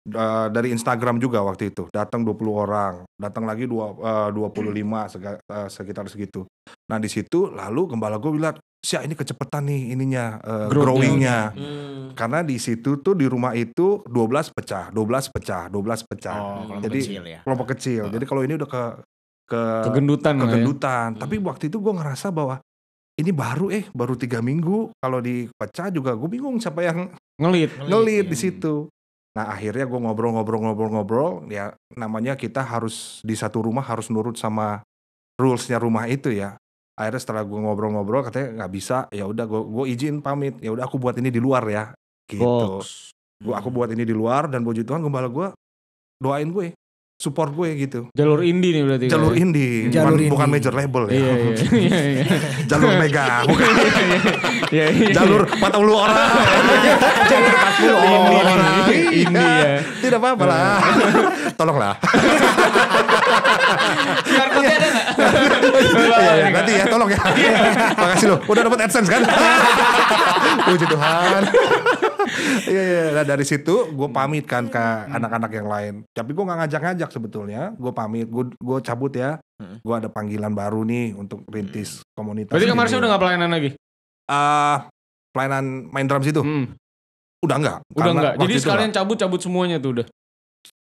Speaker 2: Eh, dari Instagram juga waktu itu datang 20 orang datang lagi dua, eh, 25 sega- eh, sekitar segitu nah di situ lalu gembala gue bilang Sia ini kecepatan nih ininya eh,
Speaker 4: Growth-nya.
Speaker 2: growingnya
Speaker 1: Hmm.
Speaker 2: karena di situ tuh di rumah itu 12 pecah 12 pecah 12 pecah
Speaker 3: Oh, kelompok
Speaker 2: Jadi,
Speaker 3: kecil ya.
Speaker 2: kelompok kecil jadi kalau ini udah ke ke
Speaker 4: Kegendutan ya.
Speaker 2: kegendutan. Tapi waktu itu gue ngerasa bahwa ini baru eh baru tiga minggu kalau dipecah juga gue bingung siapa yang
Speaker 4: Ngelit.
Speaker 2: ngelit
Speaker 3: ya.
Speaker 2: di situ. Nah akhirnya gue ngobrol-ngobrol-ngobrol-ngobrol ya namanya kita harus di satu rumah harus nurut sama rulesnya rumah itu ya. Akhirnya setelah gue ngobrol-ngobrol katanya nggak bisa ya udah gue gue izin pamit ya udah aku buat ini di luar ya gitu. Gua aku buat ini di luar dan puji Tuhan gembala gue doain gue support gue gitu.
Speaker 4: Jalur indie nih berarti.
Speaker 2: Jalur
Speaker 4: ya?
Speaker 2: indie,
Speaker 3: Jalur
Speaker 2: bukan, bukan
Speaker 3: indie.
Speaker 2: major label ya.
Speaker 4: Iya iya <laughs> iya iya.
Speaker 2: Jalur mega, bukan <laughs>
Speaker 4: Iya iya.
Speaker 2: jalur 40 orang.
Speaker 3: Jalur 40
Speaker 4: Indie,
Speaker 2: orang.
Speaker 4: Indie ya.
Speaker 2: Tidak apa-apa lah. <laughs> Tolonglah.
Speaker 4: QR code ada nggak?
Speaker 2: Iya, iya, nanti ya, tolong ya. Makasih loh. Udah dapat AdSense kan? Puji Tuhan. Iya, iya. Nah, dari situ gue pamit kan ke anak-anak yang lain. Tapi gue nggak ngajak-ngajak sebetulnya. Gue pamit. Gue gue cabut ya.
Speaker 3: Mm.
Speaker 2: Gue ada panggilan baru nih untuk rintis komunitas.
Speaker 4: Berarti kemarin udah nggak pelayanan lagi?
Speaker 2: Ah, pelayanan main drums itu
Speaker 4: Hmm.
Speaker 2: udah enggak.
Speaker 4: Udah
Speaker 2: Karena
Speaker 4: nggak. Jadi sekalian cabut-cabut semuanya tuh udah.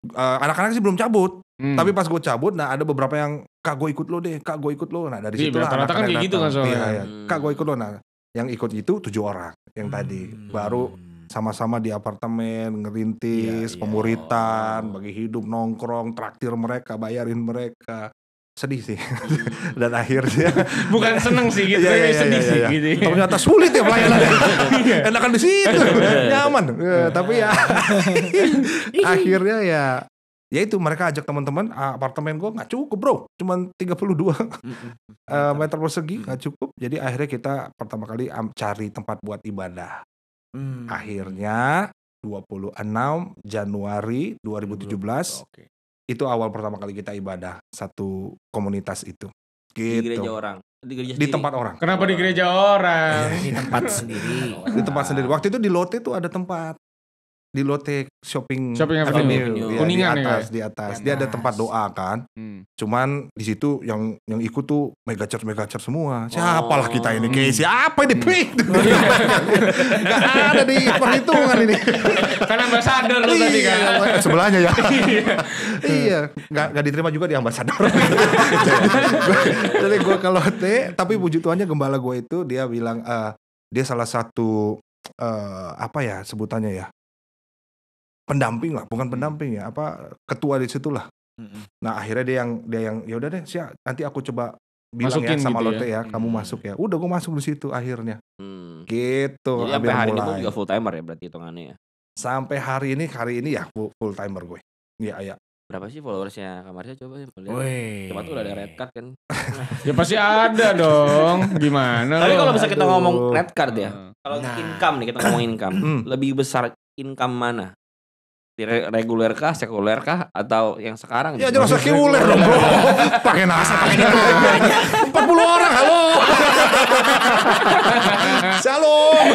Speaker 2: Eh, anak-anak sih belum cabut,
Speaker 4: Hmm.
Speaker 2: tapi pas gue cabut, nah ada beberapa yang kak gue ikut lo deh, kak gue ikut lo, nah dari
Speaker 4: Iya,
Speaker 2: situ lah
Speaker 4: rata-rata kan kayak gitu kan soalnya.
Speaker 2: Iya, iya.
Speaker 1: Hmm.
Speaker 2: kak gue ikut lo, nah yang ikut itu tujuh orang yang tadi, baru sama-sama di apartemen ngerintis,
Speaker 3: Iya, iya.
Speaker 2: pemuritan,
Speaker 1: Oh.
Speaker 2: bagi hidup nongkrong, traktir mereka, bayarin mereka, sedih sih,
Speaker 1: Hmm. <laughs>
Speaker 2: dan akhirnya <laughs>
Speaker 4: Bukan seneng sih gitu,
Speaker 2: Iya,
Speaker 4: tapi
Speaker 2: iya, iya,
Speaker 4: sedih
Speaker 2: iya,
Speaker 4: sih
Speaker 2: iya.
Speaker 4: gitu.
Speaker 2: ternyata sulit ya pelayanannya, <laughs>
Speaker 4: Iya.
Speaker 2: enakan di situ, nyaman, Ya, tapi ya akhirnya ya ya itu mereka ajak teman-teman ah, apartemen gue nggak cukup bro cuman 32 eh, meter persegi nggak cukup jadi akhirnya kita pertama kali cari tempat buat ibadah
Speaker 3: Hmm.
Speaker 2: akhirnya 26 Januari 2017
Speaker 3: Oke.
Speaker 2: itu awal pertama kali kita ibadah satu komunitas itu
Speaker 1: Di
Speaker 2: gitu
Speaker 1: gereja orang. Di gereja
Speaker 2: di tempat orang
Speaker 4: Kenapa di gereja orang?
Speaker 3: Di tempat sendiri.
Speaker 2: di tempat sendiri waktu itu di Lotte tuh ada tempat di Lotte Shopping,
Speaker 4: Shopping Avenue.
Speaker 2: Iya,
Speaker 4: Kuningan
Speaker 2: di
Speaker 4: ya,
Speaker 2: atas, di atas.
Speaker 3: Di
Speaker 2: Dia ada
Speaker 3: atas.
Speaker 2: tempat doa kan.
Speaker 4: Hmm.
Speaker 2: Cuman di situ yang yang ikut tuh mega church mega church semua. Siapalah kita ini?
Speaker 4: Hmm.
Speaker 2: Kayak siapa ini? Pik. <laughs> Gak ada di perhitungan ini.
Speaker 4: Kan ambasador lu tadi kan.
Speaker 2: Iya, <laughs> sebelahnya ya. <laughs> iya, nggak nggak diterima juga di ambasador. Jadi gue ke Lotte, tapi puji Tuhannya gembala gue itu dia bilang eh, dia salah satu eh, apa ya sebutannya ya pendamping lah, bukan pendamping ya, apa ketua di situ lah.
Speaker 3: Mm-mm.
Speaker 2: Nah akhirnya dia yang dia yang ya udah deh, siap nanti aku coba bilang
Speaker 4: Masukin
Speaker 2: ya sama
Speaker 4: gitu
Speaker 2: Lotte
Speaker 4: ya.
Speaker 2: ya, kamu
Speaker 4: Hmm.
Speaker 2: masuk ya. Udah gue masuk di situ akhirnya,
Speaker 1: Hmm.
Speaker 2: gitu.
Speaker 1: Jadi sampai hari ini
Speaker 2: mulai.
Speaker 1: tuh juga full timer ya berarti hitungannya ya.
Speaker 2: Sampai hari ini hari ini ya full, full timer gue. Iya iya.
Speaker 1: Berapa sih followersnya Kamarsnya coba ya lihat. Coba tuh udah ada red card kan.
Speaker 4: Ya pasti ada dong. Gimana
Speaker 1: Tapi kalau bisa kita ngomong red card ya.
Speaker 4: Hmm.
Speaker 1: Kalau
Speaker 3: Nah.
Speaker 1: income nih kita ngomong income,
Speaker 2: Hmm.
Speaker 1: lebih besar income mana? Di re- reguler kah, sekuler kah, atau yang sekarang?
Speaker 2: Ya jelas sekuler dong bro. Pakai nasa pakai nanya. 40 orang halo. Shalom.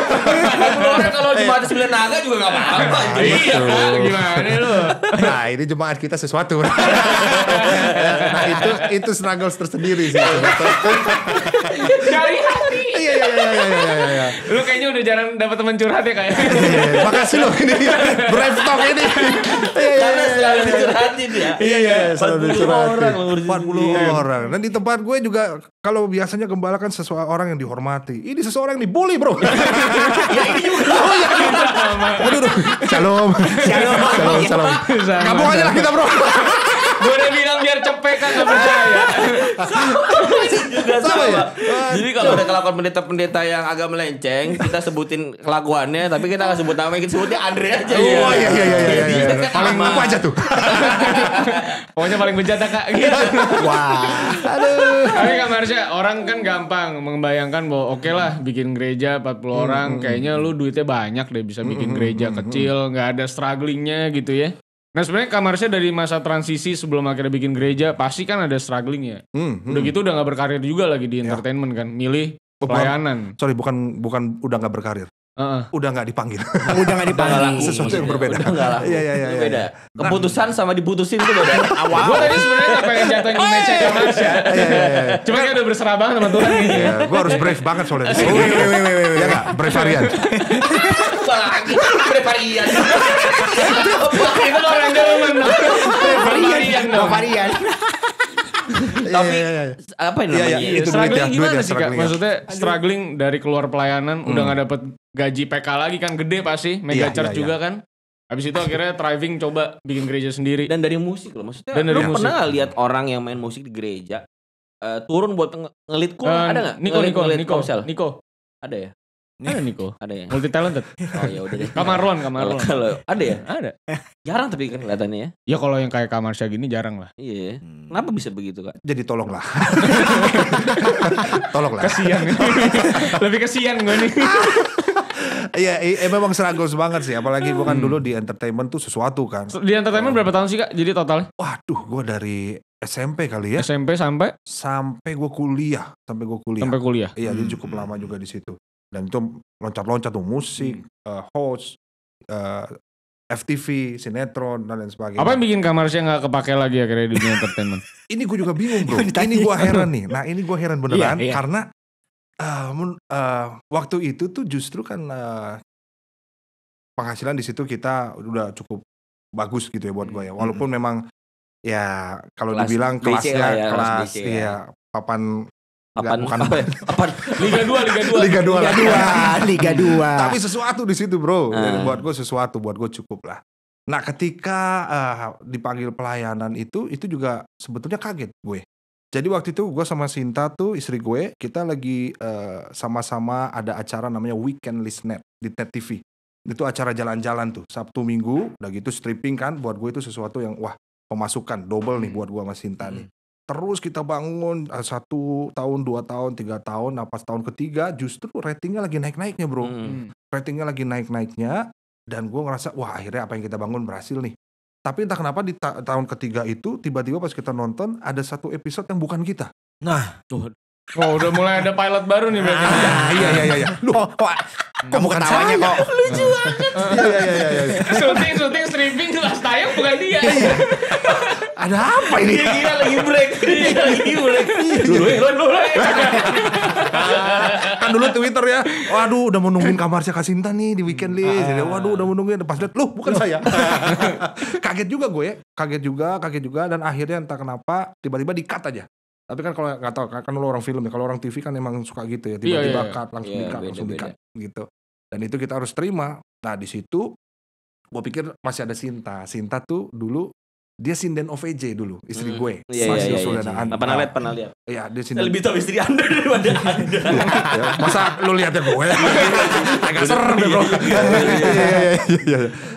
Speaker 1: Orang kalau jemaat sembilan naga juga nggak apa-apa.
Speaker 4: Iya, gimana lu?
Speaker 2: Nah ini jemaat kita sesuatu. nah itu itu struggles tersendiri sih.
Speaker 4: Dari hati.
Speaker 2: Iya iya iya iya iya. iya.
Speaker 4: Lu kayaknya udah jarang dapat teman curhat ya kayak.
Speaker 2: Iya, Makasih loh ini brave talk ini. Iya iya
Speaker 1: Karena
Speaker 2: iya.
Speaker 1: selalu dicurhatin ya.
Speaker 2: Iya iya selalu
Speaker 1: 40
Speaker 2: dicurhatin.
Speaker 1: orang ngurusin
Speaker 2: 40
Speaker 1: sendiri.
Speaker 2: orang. Dan di tempat gue juga kalau biasanya gembala kan seseorang yang dihormati. Ini seseorang yang dibully, Bro. <laughs> ya ini juga. <laughs> Oh iya. Aduh, aduh. Shalom.
Speaker 3: Shalom.
Speaker 2: Shalom, shalom. Gabung aja lah kita, Bro.
Speaker 4: Gue udah bilang biar cepet kan gak percaya.
Speaker 2: Sama
Speaker 1: sama.
Speaker 2: ya?
Speaker 1: Jadi kalau ada kelakuan pendeta-pendeta yang agak melenceng, kita sebutin kelakuannya, tapi kita nggak sebut namanya, kita sebutnya Andre aja.
Speaker 2: Oh iya iya iya iya. iya, iya.
Speaker 1: Jadi,
Speaker 2: Paling apa aja tuh?
Speaker 4: Pokoknya paling bejat dah, kak. Gitu. <laughs>
Speaker 3: Wah.
Speaker 4: Tapi Kak Marsha, orang kan gampang membayangkan bahwa oke lah bikin gereja 40 orang, kayaknya lu duitnya banyak deh bisa bikin gereja kecil, nggak ada strugglingnya gitu ya. Nah sebenarnya Kak Marsha dari masa transisi sebelum akhirnya bikin gereja, pasti kan ada strugglingnya.
Speaker 2: Hmm, hmm.
Speaker 4: Udah gitu udah nggak berkarir juga lagi di entertainment kan, milih
Speaker 2: Bukan-
Speaker 4: pelayanan.
Speaker 2: Sorry bukan bukan udah nggak berkarir.
Speaker 4: Heeh.
Speaker 2: Udah nggak dipanggil. <laughs>
Speaker 3: Udah gak dipanggil.
Speaker 2: Sesuatu yang berbeda.
Speaker 1: Udah nggak lah. <laughs> <laughs>
Speaker 2: Iya iya iya. Iya.
Speaker 1: beda. Keputusan sama diputusin itu beda.
Speaker 3: Awal.
Speaker 4: Gue tadi sebenarnya gak pengen jatuhin image Kak Marsha.
Speaker 2: Iya iya iya.
Speaker 4: Cuma kayak udah berserah banget sama Tuhan gitu ya.
Speaker 2: Ya, gue harus brave banget soalnya di sini. Ya nggak, brave varian.
Speaker 1: Lagi preparian.
Speaker 4: Itu orang Jerman. Varian.
Speaker 1: Tapi
Speaker 2: Iya, iya, iya.
Speaker 1: apa yang
Speaker 2: Iya,
Speaker 1: namanya?
Speaker 2: Itu
Speaker 4: struggling
Speaker 2: duit ya, duit
Speaker 4: gimana
Speaker 2: ya,
Speaker 4: sih kak?
Speaker 2: ya.
Speaker 4: Maksudnya struggling dari keluar pelayanan udah nggak dapet gaji PK lagi kan gede pasti, mega church
Speaker 2: iya,
Speaker 4: juga kan. Habis itu akhirnya thriving coba bikin gereja sendiri.
Speaker 1: Dan dari musik loh, maksudnya
Speaker 4: Dan dari
Speaker 1: lu
Speaker 4: musik.
Speaker 1: pernah lihat orang yang main musik di gereja eh, turun buat nge- ngelit kul
Speaker 4: Eh,
Speaker 1: ada nggak?
Speaker 4: Niko, Niko, Niko? Niko.
Speaker 1: Ada ya?
Speaker 4: Ada Niko.
Speaker 1: Ada ya?
Speaker 4: Multi talented.
Speaker 1: Oh ya udah deh.
Speaker 4: Kamarlon,
Speaker 1: Kalau
Speaker 4: Kamarlon.
Speaker 1: kalau ada ya?
Speaker 4: Ada.
Speaker 1: Jarang tapi kan kelihatannya ya.
Speaker 4: Ya kalau yang kayak Kamarsha gini jarang lah.
Speaker 1: Iya. Kenapa bisa begitu kak?
Speaker 2: Jadi tolonglah. <laughs> tolonglah.
Speaker 4: Kasian. <laughs> Lebih kasian gue nih. <laughs>
Speaker 2: Iya, i- eh, memang struggles banget sih. Apalagi gue kan dulu di entertainment tuh sesuatu kan.
Speaker 4: Di entertainment berapa tahun sih kak? Jadi totalnya?
Speaker 2: Waduh, gue dari SMP kali ya,
Speaker 4: SMP sampai
Speaker 2: sampai gue kuliah, sampai gue kuliah.
Speaker 4: sampai kuliah.
Speaker 2: Iya, jadi cukup lama juga di situ. Dan itu loncat-loncat tuh musik, eh, host, eh, FTV, sinetron dan lain sebagainya.
Speaker 4: Apa yang bikin Kamarsha nggak kepake lagi akhirnya di dunia entertainment? <laughs>
Speaker 2: Ini gue juga bingung bro. <laughs> Ini gue heran nih. Nah ini gue heran beneran
Speaker 3: Iya, iya.
Speaker 2: karena eh, mun- eh, waktu itu tuh justru kan eh, penghasilan di situ kita udah cukup bagus gitu ya buat gue ya. Walaupun memang ya kalau dibilang kelasnya
Speaker 1: ya, kelas
Speaker 2: kelas
Speaker 1: ya.
Speaker 2: iya papan
Speaker 1: Apaan?
Speaker 2: bukan
Speaker 1: apa ya? <laughs> Apaan?
Speaker 4: Liga 2, Liga 2.
Speaker 2: Liga 2
Speaker 3: Liga
Speaker 2: lah. <laughs>
Speaker 3: 2, Liga 2.
Speaker 2: Tapi sesuatu di situ bro. Jadi
Speaker 1: Ah.
Speaker 2: buat gue sesuatu, buat gue cukup lah. Nah ketika eh, dipanggil pelayanan itu, itu juga sebetulnya kaget gue. Jadi waktu itu gue sama Sinta tuh istri gue, kita lagi eh, sama-sama ada acara namanya Weekend List Net di Net TV. Itu acara jalan-jalan tuh, Sabtu Minggu, udah gitu stripping kan, buat gue itu sesuatu yang wah pemasukan double nih buat gue sama Sinta nih. Terus kita bangun eh, satu tahun, dua tahun, tiga tahun, nah pas tahun ketiga justru ratingnya lagi naik-naiknya bro
Speaker 1: Hmm.
Speaker 2: ratingnya lagi naik-naiknya dan gue ngerasa wah akhirnya apa yang kita bangun berhasil nih tapi entah kenapa di ta- tahun ketiga itu tiba-tiba pas kita nonton ada satu episode yang bukan kita
Speaker 3: Nah,
Speaker 4: Oh udah mulai ada pilot baru nih berarti.
Speaker 2: ah, iya iya iya iya Loh,
Speaker 3: oh, kok kok bukan ketawanya kok.
Speaker 2: iya iya iya iya, iya.
Speaker 4: syuting syuting stripping pas tayang bukan dia.
Speaker 2: ada apa ini?
Speaker 1: Dia kira lagi break. Dia lagi break. Dulu ya, dulu ya.
Speaker 2: kan dulu Twitter ya. Waduh udah mau nungguin kamar si Kasinta nih di weekend list Jadi, waduh udah mau nungguin. Pas lihat loh bukan saya. <laughs> Kaget juga gue ya. Kaget juga kaget juga. Dan akhirnya entah kenapa tiba-tiba di cut aja. Tapi kan kalau nggak tahu kan lu orang film ya. Kalau orang TV kan emang suka gitu ya. Tiba-tiba
Speaker 4: Iya, iya.
Speaker 2: cut langsung
Speaker 1: Iya,
Speaker 2: di cut
Speaker 1: beda,
Speaker 2: langsung di
Speaker 1: beda.
Speaker 2: cut gitu. Dan itu kita harus terima. Nah di situ gue pikir masih ada Sinta Sinta tuh dulu dia sinden OVJ dulu istri
Speaker 1: Hmm.
Speaker 2: gue
Speaker 1: Iya, iya,
Speaker 2: masih. Usul
Speaker 1: iya.
Speaker 2: dan
Speaker 1: Pernah lihat, pernah lihat.
Speaker 2: Iya, dia sinden
Speaker 1: lebih tahu istri Anda daripada <laughs> Anda.
Speaker 2: Masa lu liatnya gue <laughs> agak serem ya bro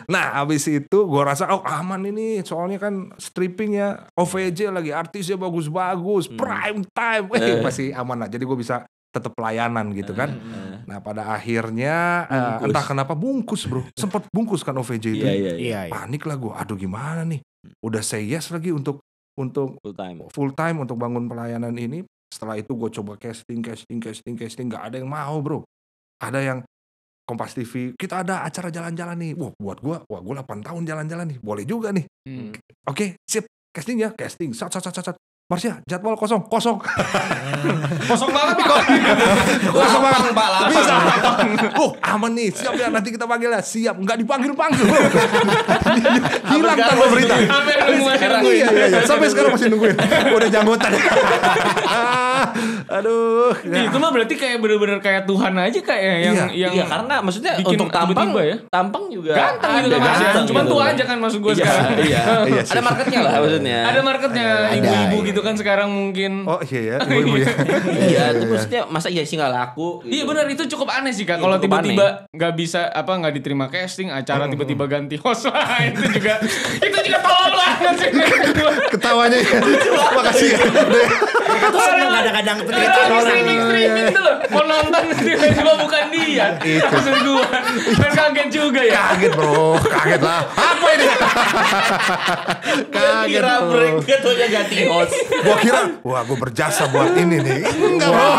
Speaker 2: nah abis itu gue rasa oh aman ini soalnya kan stripping ya OVJ lagi artisnya bagus-bagus
Speaker 1: Hmm.
Speaker 2: prime time
Speaker 1: Eh. <laughs>
Speaker 2: eh, masih aman lah jadi gue bisa tetap pelayanan gitu kan
Speaker 1: Eh,
Speaker 2: nah pada akhirnya
Speaker 1: Bungkus.
Speaker 2: entah kenapa bungkus bro sempat bungkus kan OVJ itu
Speaker 1: Iya, iya, iya.
Speaker 3: Iya, iya.
Speaker 2: panik lah gue aduh gimana nih udah say yes lagi untuk untuk
Speaker 1: Full time.
Speaker 2: full time untuk bangun pelayanan ini. Setelah itu gue coba casting, casting, casting, casting. Gak ada yang mau bro. Ada yang Kompas TV, kita ada acara jalan-jalan nih. Wah buat gue, wah gue 8 tahun jalan-jalan nih. Boleh juga nih.
Speaker 4: Hmm.
Speaker 2: Oke, sip. Casting ya, casting. Sat, sat, sat, sat. Marsya, jadwal kosong, kosong. <laughs>
Speaker 4: Kosong banget nih
Speaker 2: kosong <laughs> banget.
Speaker 1: Pak, lapang.
Speaker 2: Bisa. Oh, aman nih. Siap ya, nanti kita panggil ya. Siap. Nggak dipanggil-panggil bro. <laughs> Hilang
Speaker 1: sekarang
Speaker 2: tanpa berita.
Speaker 4: Sampai nungguin.
Speaker 2: Iya, iya, iya. Sampai sekarang masih nungguin. Udah janggotan. Aduh.
Speaker 4: Ih, itu mah berarti kayak bener-bener kayak Tuhan aja kayak yang
Speaker 2: Iya.
Speaker 4: yang
Speaker 1: Iya karena maksudnya
Speaker 4: bikin
Speaker 1: untuk tampang
Speaker 4: tiba-tiba ya.
Speaker 1: tampang juga
Speaker 4: ganteng gitu
Speaker 1: ada,
Speaker 4: kan Mas ya.
Speaker 1: ganteng
Speaker 4: Cuman
Speaker 1: gitu.
Speaker 4: tua aja kan maksud gue
Speaker 1: Iya,
Speaker 4: sekarang.
Speaker 1: iya. <laughs>
Speaker 2: Iya.
Speaker 1: Ada marketnya lah maksudnya.
Speaker 4: Ada marketnya ibu-ibu
Speaker 3: iya.
Speaker 4: gitu kan sekarang mungkin.
Speaker 2: Oh iya ya, <laughs> ibu-ibu ya.
Speaker 1: Iya, itu maksudnya masa iya sih nggak laku? gitu.
Speaker 4: Iya benar itu cukup aneh sih kak.
Speaker 1: Iya,
Speaker 4: Kalau tiba-tiba nggak bisa apa nggak diterima casting, acara tiba-tiba ganti host <laughs> lah itu juga itu juga tolol banget sih.
Speaker 2: Ketawanya ya. Makasih ya.
Speaker 3: Mereka tuh kadang-kadang
Speaker 4: Itu
Speaker 3: orang.
Speaker 4: streaming streaming tuh loh. Mau nonton <laughs> tiba-tiba bukan dia. Maksud gue kan kaget juga ya.
Speaker 2: Kaget bro, kaget lah. Apa ini? <laughs> kaget
Speaker 1: kira
Speaker 2: bro.
Speaker 1: break gatunya ganti host.
Speaker 2: Gua kira, wah gua berjasa buat ini nih. Enggak bro.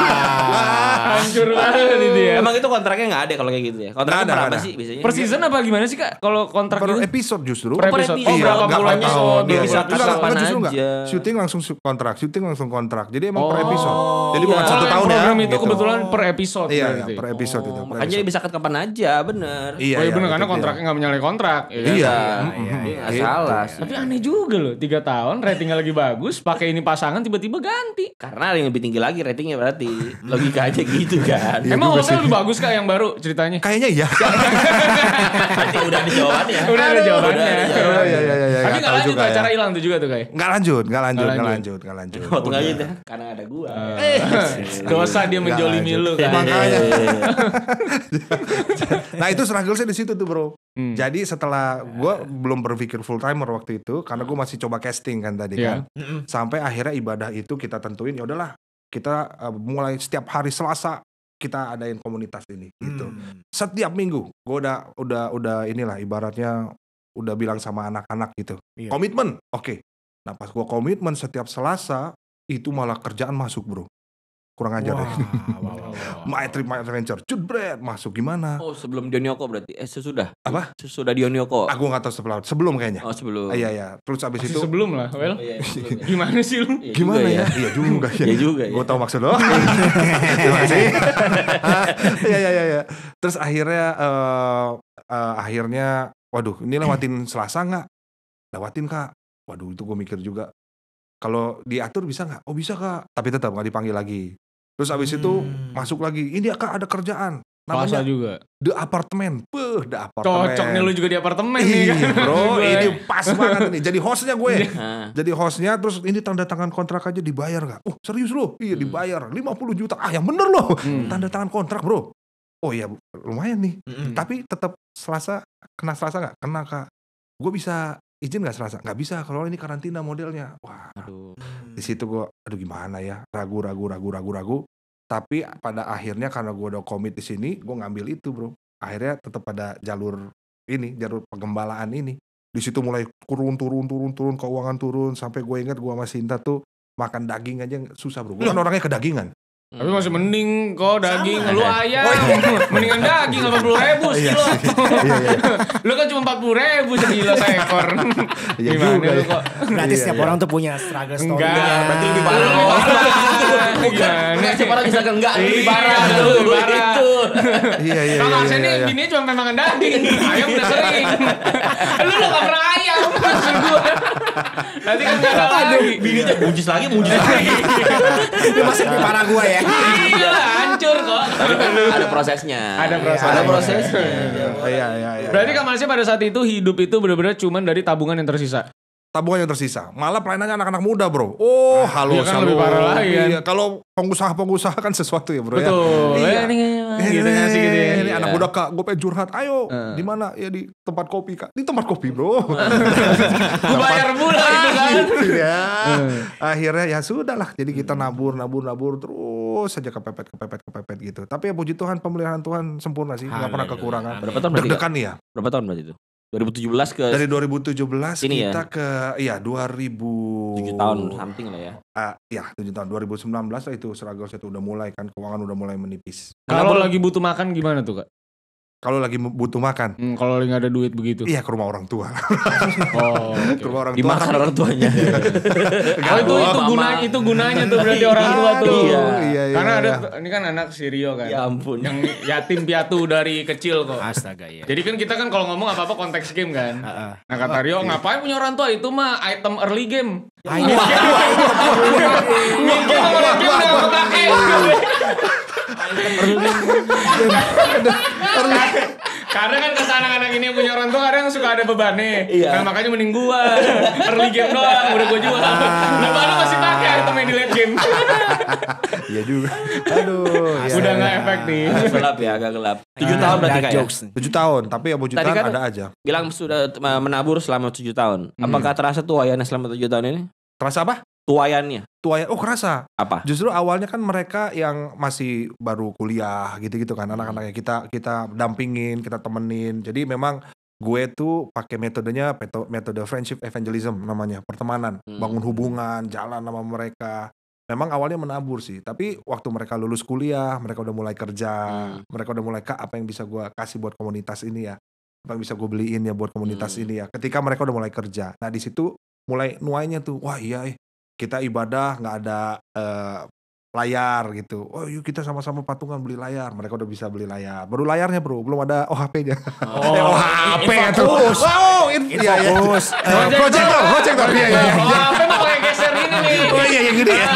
Speaker 4: Hancur banget ini dia.
Speaker 1: Emang itu kontraknya nggak ada kalau kayak gitu ya? Kontraknya berapa sih biasanya?
Speaker 4: Per season apa gimana sih kak? Kalau kontrak
Speaker 2: Per episode justru.
Speaker 4: Per episode. Oh
Speaker 1: Iya,
Speaker 4: berapa
Speaker 2: nggak
Speaker 4: bulannya? Oh
Speaker 2: Iya,
Speaker 1: bisa
Speaker 2: iya.
Speaker 1: Kapan aja.
Speaker 2: Syuting langsung su- kontrak, syuting langsung kontrak. Jadi emang
Speaker 4: Oh.
Speaker 2: per episode. Jadi bukan
Speaker 1: Iya.
Speaker 2: satu tahun
Speaker 4: yang
Speaker 2: ya.
Speaker 4: program itu
Speaker 2: gitu.
Speaker 4: kebetulan per episode
Speaker 2: Iya,
Speaker 4: berarti.
Speaker 2: iya, per episode itu.
Speaker 1: Oh,
Speaker 2: per
Speaker 1: makanya
Speaker 2: episode.
Speaker 1: bisa kapan aja, bener.
Speaker 2: Iya,
Speaker 4: oh iya
Speaker 2: iya,
Speaker 4: bener karena kontraknya nggak menyalahi kontrak. ya kan?
Speaker 2: Iya.
Speaker 1: Iya, nggak
Speaker 2: Gitu.
Speaker 1: salah sih.
Speaker 4: Tapi aneh juga loh, tiga tahun ratingnya lagi bagus, pakai ini pasangan tiba-tiba ganti.
Speaker 1: Karena ada yang lebih tinggi lagi ratingnya berarti. <laughs> Logika aja gitu kan.
Speaker 2: Iya
Speaker 4: Emang hotel lebih bagus kak yang baru ceritanya?
Speaker 2: Kayaknya iya. <laughs>
Speaker 1: Berarti udah ada jawabannya.
Speaker 4: Udah ada jawabannya.
Speaker 2: Iya, iya, iya, iya.
Speaker 4: Tapi
Speaker 2: nggak
Speaker 4: lanjut
Speaker 2: juga
Speaker 4: tuh,
Speaker 2: ya.
Speaker 4: acara hilang tuh juga tuh kayak.
Speaker 2: Nggak lanjut, nggak lanjut,
Speaker 4: Nggak
Speaker 2: nggak
Speaker 4: lanjut.
Speaker 2: lanjut, nggak lanjut.
Speaker 1: Waktu nggak
Speaker 2: Udah.
Speaker 1: gitu ya, karena ada gua. <laughs>
Speaker 4: Dosa dia menjolimi lu kan.
Speaker 2: Makanya.
Speaker 1: Iya. <laughs>
Speaker 2: Nah itu struggle-nya di situ tuh bro.
Speaker 4: Hmm.
Speaker 2: Jadi setelah gue belum berpikir full timer waktu itu, karena gue masih coba casting kan tadi
Speaker 4: Iya.
Speaker 2: kan. Sampai akhirnya ibadah itu kita tentuin ya udahlah kita uh, mulai setiap hari Selasa kita adain komunitas ini gitu.
Speaker 3: Hmm.
Speaker 2: Setiap minggu gue udah udah udah inilah ibaratnya udah bilang sama anak-anak gitu.
Speaker 3: Iya.
Speaker 2: Komitmen, oke. Nah pas gue komitmen setiap Selasa itu malah kerjaan masuk bro. Kurang ajar
Speaker 3: Wah,
Speaker 2: ya.
Speaker 3: wah, wah.
Speaker 2: My Trip My Adventure, Cutbread masuk gimana?
Speaker 1: Oh, sebelum Dionyoko berarti. Eh, sesudah.
Speaker 2: Apa?
Speaker 1: Sesudah Dionyoko.
Speaker 2: Aku nggak tahu sebelum sebelum kayaknya.
Speaker 1: Oh, sebelum.
Speaker 2: Ah, Iya iya. Terus abis
Speaker 4: Masih
Speaker 2: itu
Speaker 4: sebelum lah, well.
Speaker 1: Oh, iya, sebelum ya. <laughs>
Speaker 4: Gimana sih lu?
Speaker 1: Iya
Speaker 2: gimana
Speaker 1: juga <laughs>
Speaker 2: ya? Iya juga ya.
Speaker 1: Iya juga ya.
Speaker 2: Gue tahu maksud lo. <laughs> Terima kasih. Iya iya iya. iya. Terus akhirnya eh eh, akhirnya, waduh, ini lewatin Selasa nggak? Lewatin kak. Waduh itu gue mikir juga. Kalau diatur bisa nggak? Oh bisa kak. Tapi tetap nggak dipanggil lagi. Terus abis itu
Speaker 3: Hmm.
Speaker 2: masuk lagi. Ini kak ada kerjaan. Namanya
Speaker 4: juga.
Speaker 2: The Apartment. Beuh, The Apartment.
Speaker 4: Cocok nih lu juga di apartemen nih kan.
Speaker 2: Iya bro,
Speaker 4: Gue. <laughs>
Speaker 2: ini pas banget nih. Jadi hostnya gue.
Speaker 1: Nah,
Speaker 2: Jadi hostnya terus ini tanda tangan kontrak aja dibayar nggak? Oh serius loh? Iya dibayar 50 juta. Ah yang bener loh.
Speaker 4: Hmm.
Speaker 2: Tanda tangan kontrak bro. Oh iya lumayan nih.
Speaker 3: Mm-mm.
Speaker 2: Tapi tetap Selasa kena Selasa nggak? Kena kak. Gue bisa izin nggak Selasa? Nggak bisa kalau ini karantina modelnya. Wah
Speaker 1: aduh.
Speaker 2: di situ gue aduh gimana ya ragu ragu ragu ragu ragu. Tapi pada akhirnya karena gue udah komit di sini, gue ngambil itu bro. Akhirnya tetap pada jalur ini, jalur pengembalaan ini. Di situ mulai turun turun turun turun keuangan turun sampai gue ingat gue sama Sinta tuh makan daging aja susah bro. Gue kan orangnya kedagingan.
Speaker 4: Tapi masih mending kok daging,
Speaker 3: Sama.
Speaker 4: lu ayam. Mendingan daging 80 ribu
Speaker 2: Iya
Speaker 4: sekilo.
Speaker 2: sih. Iya iya. <laughs>
Speaker 4: Lu kan cuma 40 ribu sekilo seekor. <laughs>
Speaker 2: Iya
Speaker 4: Gimana
Speaker 2: juga
Speaker 4: lu
Speaker 2: ya.
Speaker 4: kok?
Speaker 3: Berarti
Speaker 2: Iya,
Speaker 3: setiap
Speaker 2: iya.
Speaker 3: orang tuh punya struggle story.
Speaker 4: Enggak,
Speaker 1: berarti lebih
Speaker 4: Lu
Speaker 1: parah. <laughs> bukan siapa orang bisa enggak lebih
Speaker 4: Iya,
Speaker 1: parah
Speaker 4: lu
Speaker 1: tuh.
Speaker 4: lebih parah.
Speaker 1: Itu.
Speaker 2: Iya iya
Speaker 4: Kalau
Speaker 2: iya.
Speaker 4: Arsen
Speaker 2: iya,
Speaker 4: ini
Speaker 2: iya.
Speaker 4: gini cuma memang daging. Ayam udah sering. lu lu gak pernah ayam maksud gua. Nanti kan gak ada lagi.
Speaker 1: Bininya mujis lagi, mujis lagi.
Speaker 3: Lu masih lebih parah gue ya.
Speaker 4: Iya, hancur kok.
Speaker 1: Tapi kan ada prosesnya.
Speaker 4: Ada prosesnya.
Speaker 1: Ada prosesnya.
Speaker 2: Iya iya iya.
Speaker 4: Berarti Kak Malaysia pada saat itu hidup itu benar-benar cuman dari tabungan yang tersisa.
Speaker 2: Tabungan yang tersisa. Malah pelayanannya anak-anak muda, Bro. Oh, halo,
Speaker 4: Iya kan
Speaker 2: halo.
Speaker 4: lebih parah lagi kan.
Speaker 2: Iya, kalau pengusaha-pengusaha kan sesuatu ya, Bro ya.
Speaker 4: Betul.
Speaker 2: Iya.
Speaker 4: Eh, ini gitu ngasih gitu ya.
Speaker 2: Ini anak
Speaker 1: Iya.
Speaker 2: muda kak, gue pengen curhat. Ayo,
Speaker 4: Heeh.
Speaker 2: di mana? Ya di tempat kopi kak. Di tempat kopi bro. <laughs>
Speaker 4: Gue bayar pula itu kan.
Speaker 2: ya. Akhirnya ya sudah lah. Jadi kita nabur, nabur, nabur terus saja kepepet, kepepet, kepepet gitu. Tapi ya puji Tuhan pemeliharaan Tuhan sempurna sih, nggak pernah kekurangan.
Speaker 1: Berapa tahun berarti?
Speaker 2: Deg-degan ya.
Speaker 1: Berapa tahun berarti itu? 2017 ke
Speaker 2: Dari 2017
Speaker 1: Ini ya?
Speaker 2: kita ke iya 2000
Speaker 1: 7 tahun something lah ya.
Speaker 2: Ah, ya 7 tahun 2019 lah itu struggle itu udah mulai kan keuangan udah mulai menipis.
Speaker 4: Kalau
Speaker 1: Kenapa?
Speaker 4: lagi butuh makan gimana tuh kak?
Speaker 2: Kalau lagi butuh makan,
Speaker 4: Hmm, kalau lagi nggak ada duit begitu.
Speaker 2: iya ke rumah orang tua.
Speaker 4: Oh, <laughs>
Speaker 2: ke rumah orang tua.
Speaker 1: Dimakan orang tuanya. <laughs>
Speaker 4: Oh itu itu
Speaker 1: Mama.
Speaker 4: guna itu gunanya tuh berarti orang tua tuh.
Speaker 1: Iya.
Speaker 2: Iya, iya,
Speaker 4: Karena ada
Speaker 2: iya.
Speaker 4: ini kan anak si Rio kan.
Speaker 1: ya ampun.
Speaker 4: Yang yatim piatu dari kecil kok.
Speaker 3: Astaga ya.
Speaker 4: Jadi kan kita kan kalau ngomong apa-apa konteks game kan.
Speaker 3: Heeh.
Speaker 4: Nah kata Rio ngapain punya orang tua itu mah item early game.
Speaker 3: Ini
Speaker 4: Minjem sama lagi udah nggak kepake. Karena kan kata anak-anak ini yang punya orang tua kadang suka ada beban nih.
Speaker 1: Iya.
Speaker 4: Nah makanya mending gua. Early game doang udah gua jual. Nah baru masih pakai item yang di late game. <laughs>
Speaker 2: Iya juga. Aduh. ya,
Speaker 4: Udah
Speaker 2: ya.
Speaker 4: nggak efektif.
Speaker 1: Agak gelap ya, agak gelap. Tujuh tahun berarti
Speaker 3: Dark
Speaker 1: kayak.
Speaker 3: jokes nih.
Speaker 2: Tujuh tahun, tapi ya jutaan
Speaker 1: kan-
Speaker 2: ada aja.
Speaker 1: Bilang sudah eh, menabur selama tujuh tahun. Apakah terasa tuayannya selama tujuh tahun ini?
Speaker 2: Terasa apa?
Speaker 1: Tuayannya
Speaker 2: Tua ya, oh kerasa.
Speaker 1: apa?
Speaker 2: Justru awalnya kan mereka yang masih baru kuliah gitu-gitu kan anak-anaknya kita kita dampingin, kita temenin. Jadi memang gue tuh pakai metodenya metode friendship evangelism namanya, pertemanan,
Speaker 1: Hmm.
Speaker 2: bangun hubungan, jalan sama mereka. Memang awalnya menabur sih, tapi waktu mereka lulus kuliah, mereka udah mulai kerja,
Speaker 1: Hmm.
Speaker 2: mereka udah mulai kak apa yang bisa gue kasih buat komunitas ini ya, apa yang bisa gue beliin ya buat komunitas
Speaker 1: Hmm.
Speaker 2: ini ya. Ketika mereka udah mulai kerja, nah di situ mulai nuainya tuh, wah iya eh, kita ibadah nggak ada eh, layar gitu. Oh yuk kita sama-sama patungan beli layar. Mereka udah bisa beli layar. Baru layarnya bro, belum ada OHP-nya.
Speaker 3: Oh, <laughs>
Speaker 2: Eh, OHP tuh.
Speaker 3: Infokus.
Speaker 2: Wow, in, iya, iya.
Speaker 3: Infokus.
Speaker 2: Eh, projector, projector. Iya, iya, iya.
Speaker 4: Oh apa mau pakai geser ini nih? <laughs>
Speaker 2: Oh iya, yang gini ya.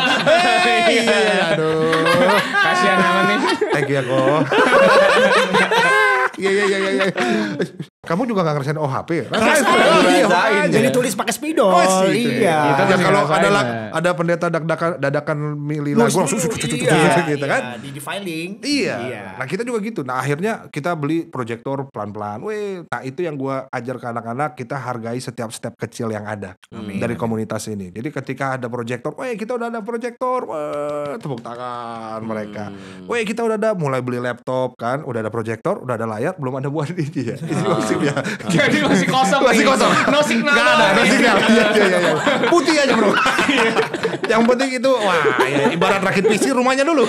Speaker 2: Iya, <laughs> iya, aduh.
Speaker 4: Kasihan amat nih.
Speaker 2: Thank you ya, Ko. Iya, iya, iya, iya. iya. Kamu juga gak ngerasain OHP ya? Rasain. Iya, makanya.
Speaker 3: Jadi tulis pakai spidol.
Speaker 2: Oh,
Speaker 3: iya.
Speaker 4: Kita
Speaker 2: Ya,
Speaker 4: masih
Speaker 2: kalau ada
Speaker 4: lah.
Speaker 2: ada pendeta dadakan dadakan milih lagu langsung
Speaker 3: Iya,
Speaker 2: gitu kan.
Speaker 3: iya, Di defiling.
Speaker 2: Iya. Nah kita juga gitu. Nah akhirnya kita beli proyektor pelan-pelan. Weh, nah itu yang gua ajar ke anak-anak. Kita hargai setiap step kecil yang ada
Speaker 3: Amin.
Speaker 2: dari komunitas ini. Jadi ketika ada proyektor, weh kita udah ada proyektor, weh tepuk tangan mereka. Weh kita udah ada mulai beli laptop kan, udah ada proyektor, udah ada layar, belum ada buat ini ya. Ini maksud ya.
Speaker 4: Jadi masih kosong
Speaker 2: Masih kosong.
Speaker 4: No signal.
Speaker 2: Gak ada, no signal. Iya, iya, iya, iya. Putih aja bro. <laughs> yang penting itu, wah ya, ibarat rakit PC rumahnya dulu.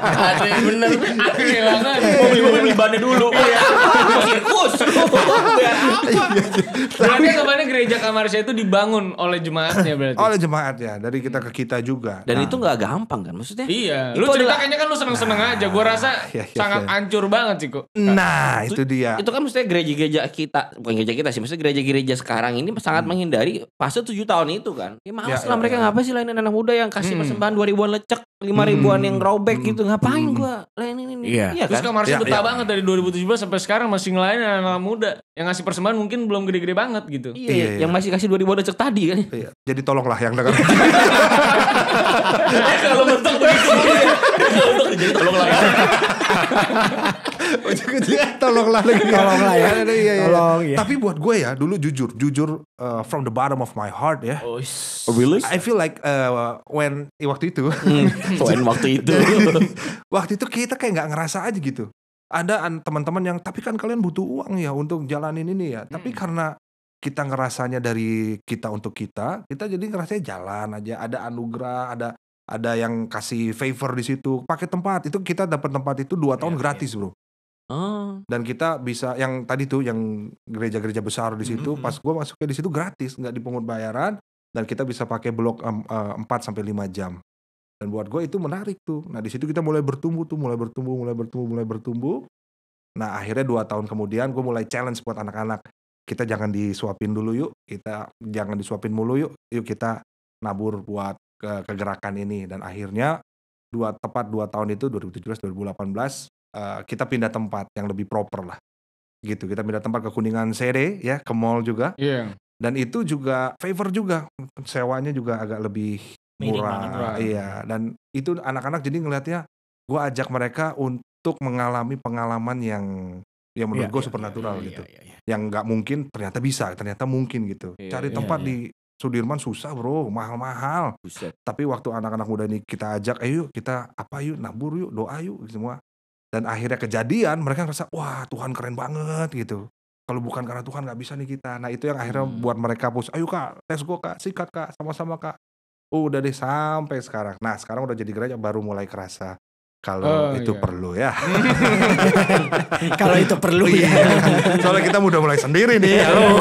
Speaker 1: Ada yang bener. Mau beli mobil beli bannya dulu. Sirkus. Biar apa?
Speaker 4: Berarti kemarin gereja Kamarsya itu dibangun oleh jemaatnya berarti.
Speaker 2: Oleh jemaat ya, dari kita ke kita juga.
Speaker 1: Dan
Speaker 2: Nah,
Speaker 1: itu nggak gampang kan maksudnya?
Speaker 4: Iya,
Speaker 1: Itu
Speaker 4: lu cerita
Speaker 1: adalah-
Speaker 4: kayaknya kan lu seneng-seneng aja. Gua rasa <laughs>
Speaker 2: iya, iya,
Speaker 4: sangat
Speaker 2: iya.
Speaker 4: hancur banget sih kok.
Speaker 2: Nah, itu dia.
Speaker 1: Itu kan maksudnya gereja-gereja kita, bukan gereja kita sih, maksudnya gereja-gereja sekarang ini sangat menghindari fase tujuh tahun itu kan. Ya males
Speaker 2: Ya,
Speaker 1: lah
Speaker 2: ya,
Speaker 1: mereka
Speaker 2: ya.
Speaker 1: ngapain sih lainin anak muda yang kasih
Speaker 4: Hmm.
Speaker 1: persembahan dua ribuan lecek, lima ribuan yang robek gitu. Ngapain gua lainin ini?
Speaker 3: Iya.
Speaker 1: Iya
Speaker 4: Terus
Speaker 1: kan?
Speaker 4: Kamarsya
Speaker 2: Ya,
Speaker 4: betah
Speaker 2: ya.
Speaker 4: banget dari 2017 sampai sekarang masih ngelain anak muda yang ngasih persembahan mungkin belum gede-gede banget gitu.
Speaker 1: Iya,
Speaker 2: Iya,
Speaker 1: yang
Speaker 2: iya.
Speaker 1: masih kasih dua ribuan lecek tadi kan.
Speaker 2: Iya, Jadi tolonglah yang dengar. <laughs>
Speaker 1: Kalau <laughs> bentuk
Speaker 2: tolonglah lagi.
Speaker 3: Tolonglah ya.
Speaker 2: Iya, iya, iya.
Speaker 3: Tolong, ya.
Speaker 2: Tapi buat gue ya, dulu jujur, jujur uh, from the bottom of my heart ya.
Speaker 1: Oh, really?
Speaker 2: I feel like uh, when eh, waktu itu <laughs>
Speaker 1: Selain waktu itu.
Speaker 2: waktu itu kita kayak nggak ngerasa aja gitu. Ada an- teman-teman yang tapi kan kalian butuh uang ya untuk jalanin ini ya. Tapi karena kita ngerasanya dari kita untuk kita, kita jadi ngerasanya jalan aja. Ada anugerah, ada ada yang kasih favor di situ. Pakai tempat itu kita dapat tempat itu dua tahun
Speaker 3: Iya,
Speaker 2: gratis bro.
Speaker 1: Oh.
Speaker 2: Dan kita bisa yang tadi tuh yang gereja-gereja besar di situ.
Speaker 3: Mhm.
Speaker 2: Pas gue masuknya di situ gratis, nggak dipungut bayaran. Dan kita bisa pakai blok eh, 4 sampai 5 jam. Dan buat gue itu menarik tuh. Nah di situ kita mulai bertumbuh tuh, mulai bertumbuh, mulai bertumbuh, mulai bertumbuh. Nah akhirnya dua tahun kemudian gue mulai challenge buat anak-anak. Kita jangan disuapin dulu yuk. Kita jangan disuapin mulu yuk. Yuk kita nabur buat ke kegerakan ini. Dan akhirnya dua tepat dua tahun itu 2017 2018 eh, kita pindah tempat yang lebih proper lah. Gitu. Kita pindah tempat ke Kuningan Sere ya, ke mall juga.
Speaker 4: Iya.
Speaker 2: Dan itu juga favor juga. Sewanya juga agak lebih murah. Iya, dan itu anak-anak jadi ngelihatnya gue ajak mereka untuk mengalami pengalaman yang yang menurut
Speaker 3: Iya,
Speaker 2: gue
Speaker 3: iya,
Speaker 2: supernatural
Speaker 3: iya,
Speaker 2: gitu.
Speaker 3: iya, iya.
Speaker 2: Yang nggak mungkin ternyata bisa, ternyata mungkin gitu.
Speaker 1: Iya,
Speaker 2: Cari
Speaker 1: iya,
Speaker 2: tempat
Speaker 3: iya.
Speaker 2: di Sudirman susah bro, mahal-mahal. Tapi waktu anak-anak muda ini kita ajak, ayo kita apa yuk, nabur yuk, doa yuk semua. Dan akhirnya kejadian, mereka ngerasa wah Tuhan keren banget gitu. Kalau bukan karena Tuhan nggak bisa nih kita. Nah itu yang akhirnya
Speaker 1: Hmm.
Speaker 2: buat mereka push. Ayo kak, tes go kak, sikat kak, sama-sama kak. Udah deh sampai sekarang. Nah sekarang udah jadi gereja baru mulai kerasa kalau
Speaker 4: Oh,
Speaker 2: itu
Speaker 4: iya.
Speaker 2: perlu ya. <laughs>
Speaker 3: Kalau itu perlu ya.
Speaker 2: Soalnya kita udah mulai sendiri nih. Halo,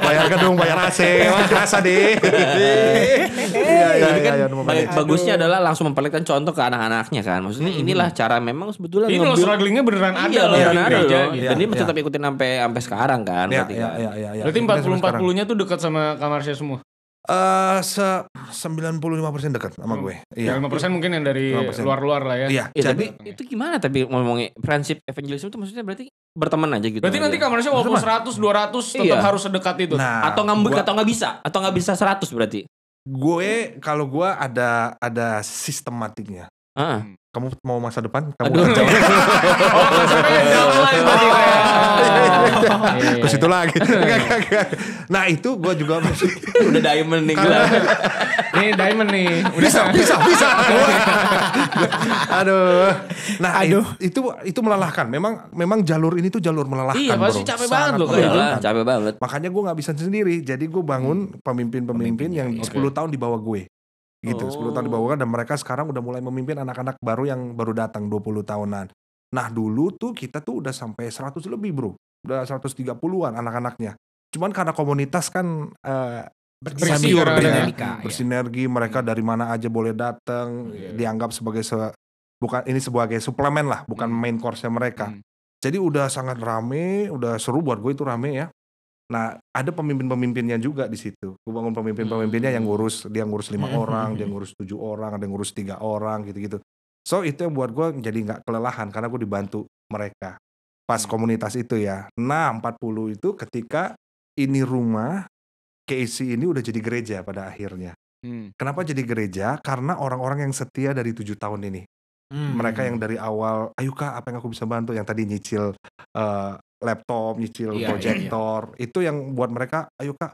Speaker 2: bayar gedung, bayar AC, kerasa deh. Iya iya
Speaker 1: kan
Speaker 2: iya. iya,
Speaker 1: ba-
Speaker 2: Numpak.
Speaker 1: bagusnya adalah langsung memperlihatkan contoh ke anak-anaknya kan. Maksudnya inilah cara memang sebetulnya
Speaker 4: Ini lo
Speaker 1: nge-build-
Speaker 4: strugglingnya beneran ada
Speaker 1: Iya,
Speaker 4: loh
Speaker 1: beneran ada loh.
Speaker 4: gitu.
Speaker 2: Iya,
Speaker 1: Dan dia
Speaker 2: iya.
Speaker 1: tetap ikutin sampai sampai sekarang kan.
Speaker 2: Iya
Speaker 1: berarti
Speaker 2: iya
Speaker 1: kan.
Speaker 2: iya iya. iya.
Speaker 4: Berarti
Speaker 2: Kita sampai
Speaker 4: 40
Speaker 2: sekarang.
Speaker 4: 40-nya tuh dekat sama Kamarsya semua.
Speaker 2: Eh se 95% dekat sama
Speaker 4: Hmm.
Speaker 2: gue.
Speaker 4: Ya,
Speaker 2: Iya.
Speaker 4: 5% mungkin yang dari
Speaker 2: 5%.
Speaker 4: luar-luar lah ya.
Speaker 2: Iya,
Speaker 1: Ya,
Speaker 2: jadi
Speaker 1: tapi itu gimana tapi ngomongnya prinsip evangelism itu maksudnya berarti berteman aja gitu.
Speaker 4: Berarti nanti
Speaker 1: aja.
Speaker 4: kamarnya walaupun 100, 200 tetap
Speaker 1: Iya.
Speaker 4: harus sedekat itu.
Speaker 2: nah,
Speaker 1: atau ngambek
Speaker 2: gua-
Speaker 1: atau nggak bisa atau nggak bisa 100 berarti.
Speaker 2: gue kalau gue ada ada sistematiknya.
Speaker 1: Heeh.
Speaker 2: Kamu mau masa depan? Kamu
Speaker 1: Aduh.
Speaker 2: jawab. <laughs>
Speaker 4: Oh, yang jauh lagi.
Speaker 2: Ke situ lagi. <laughs> Enggak, enggak, enggak. Nah itu gue juga <laughs>
Speaker 1: Udah diamond nih gue.
Speaker 4: Nih Diamond nih. Udah
Speaker 2: bisa bisa bisa. Aduh. Nah
Speaker 3: Aduh.
Speaker 2: it- itu itu melelahkan. Memang memang jalur ini tuh jalur melelahkan.
Speaker 4: Iya, pasti
Speaker 2: bro.
Speaker 4: capek
Speaker 2: Sangat
Speaker 4: banget loh
Speaker 1: capek banget.
Speaker 2: Makanya gue nggak bisa sendiri. Jadi gue bangun pemimpin-pemimpin yang
Speaker 4: Oke.
Speaker 2: 10 tahun di bawah gue. Gitu, 10 tahun di
Speaker 1: Oh.
Speaker 2: bawah dan mereka sekarang udah mulai memimpin anak-anak baru yang baru datang 20 tahunan. Nah, dulu tuh kita tuh udah sampai 100 lebih, Bro. Udah 130-an anak-anaknya. Cuman karena komunitas kan eh,
Speaker 4: Bersinergi ya.
Speaker 3: Iya.
Speaker 2: bersinergi, mereka dari mana aja boleh datang,
Speaker 4: Iya.
Speaker 2: dianggap sebagai se- bukan ini sebagai suplemen lah, bukan
Speaker 4: Hmm.
Speaker 2: main course-nya mereka.
Speaker 4: Hmm.
Speaker 2: Jadi udah sangat rame, udah seru buat gue itu rame ya. Nah, ada pemimpin-pemimpinnya juga di situ. Gue bangun pemimpin-pemimpinnya yang ngurus, dia ngurus lima
Speaker 3: Hmm.
Speaker 2: orang, dia <laughs> ngurus tujuh orang, ada yang ngurus tiga orang, gitu-gitu. So itu yang buat gue jadi nggak kelelahan karena gue dibantu mereka pas
Speaker 4: Hmm.
Speaker 2: komunitas itu ya. Nah, 40 itu ketika ini rumah KC ini udah jadi gereja pada akhirnya.
Speaker 4: Hmm.
Speaker 2: Kenapa jadi gereja? Karena orang-orang yang setia dari tujuh tahun ini
Speaker 3: Hmm.
Speaker 2: mereka yang dari awal ayo kak apa yang aku bisa bantu yang tadi nyicil eh, laptop nyicil
Speaker 3: Iya,
Speaker 2: proyektor itu yang buat mereka ayo kak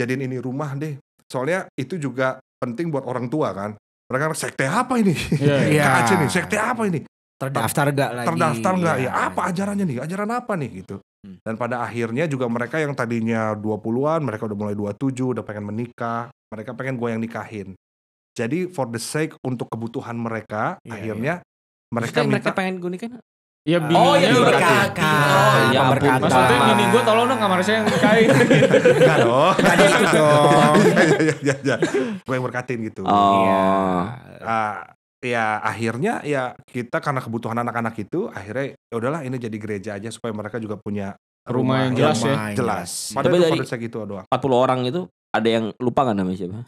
Speaker 2: jadiin ini rumah deh. Soalnya itu juga penting buat orang tua kan. Mereka sekte apa ini?
Speaker 4: Iya,
Speaker 3: iya.
Speaker 2: Kak Aceh nih sekte apa ini?
Speaker 3: Terdaftar gak lagi?
Speaker 2: terdaftar nggak?
Speaker 3: Iya.
Speaker 2: ya apa ajarannya nih? Ajaran apa nih? Gitu.
Speaker 3: Hmm.
Speaker 2: dan pada akhirnya juga mereka yang tadinya 20-an mereka udah mulai 27 udah pengen menikah. Mereka pengen gue yang nikahin. Jadi for the sake untuk kebutuhan mereka
Speaker 3: Iya,
Speaker 2: akhirnya
Speaker 1: Mereka
Speaker 2: mereka
Speaker 1: mereka
Speaker 2: minta
Speaker 1: pengen gue nih kan.
Speaker 4: Ya
Speaker 1: Oh,
Speaker 4: bininya
Speaker 1: iya,
Speaker 4: berarti.
Speaker 3: Diberkati.
Speaker 1: Oh, ya ampun.
Speaker 3: Pemberkatan.
Speaker 4: Maksudnya bini gue tolong dong kamar saya yang kain. <laughs>
Speaker 2: enggak dong
Speaker 3: Tadi itu dong.
Speaker 2: ya, ya, ya. gue yang berkatin gitu
Speaker 1: Oh.
Speaker 3: Iya.
Speaker 2: Ah, ya akhirnya ya kita karena kebutuhan anak-anak itu akhirnya ya udahlah ini jadi gereja aja supaya mereka juga punya
Speaker 4: Rumah yang jelas ya.
Speaker 3: Rumah yang
Speaker 2: jelas.
Speaker 3: jelas.
Speaker 2: Padahal
Speaker 1: Tapi
Speaker 2: itu
Speaker 1: dari-
Speaker 2: for the sake itu doang.
Speaker 1: 40 orang itu ada yang lupa kan namanya siapa?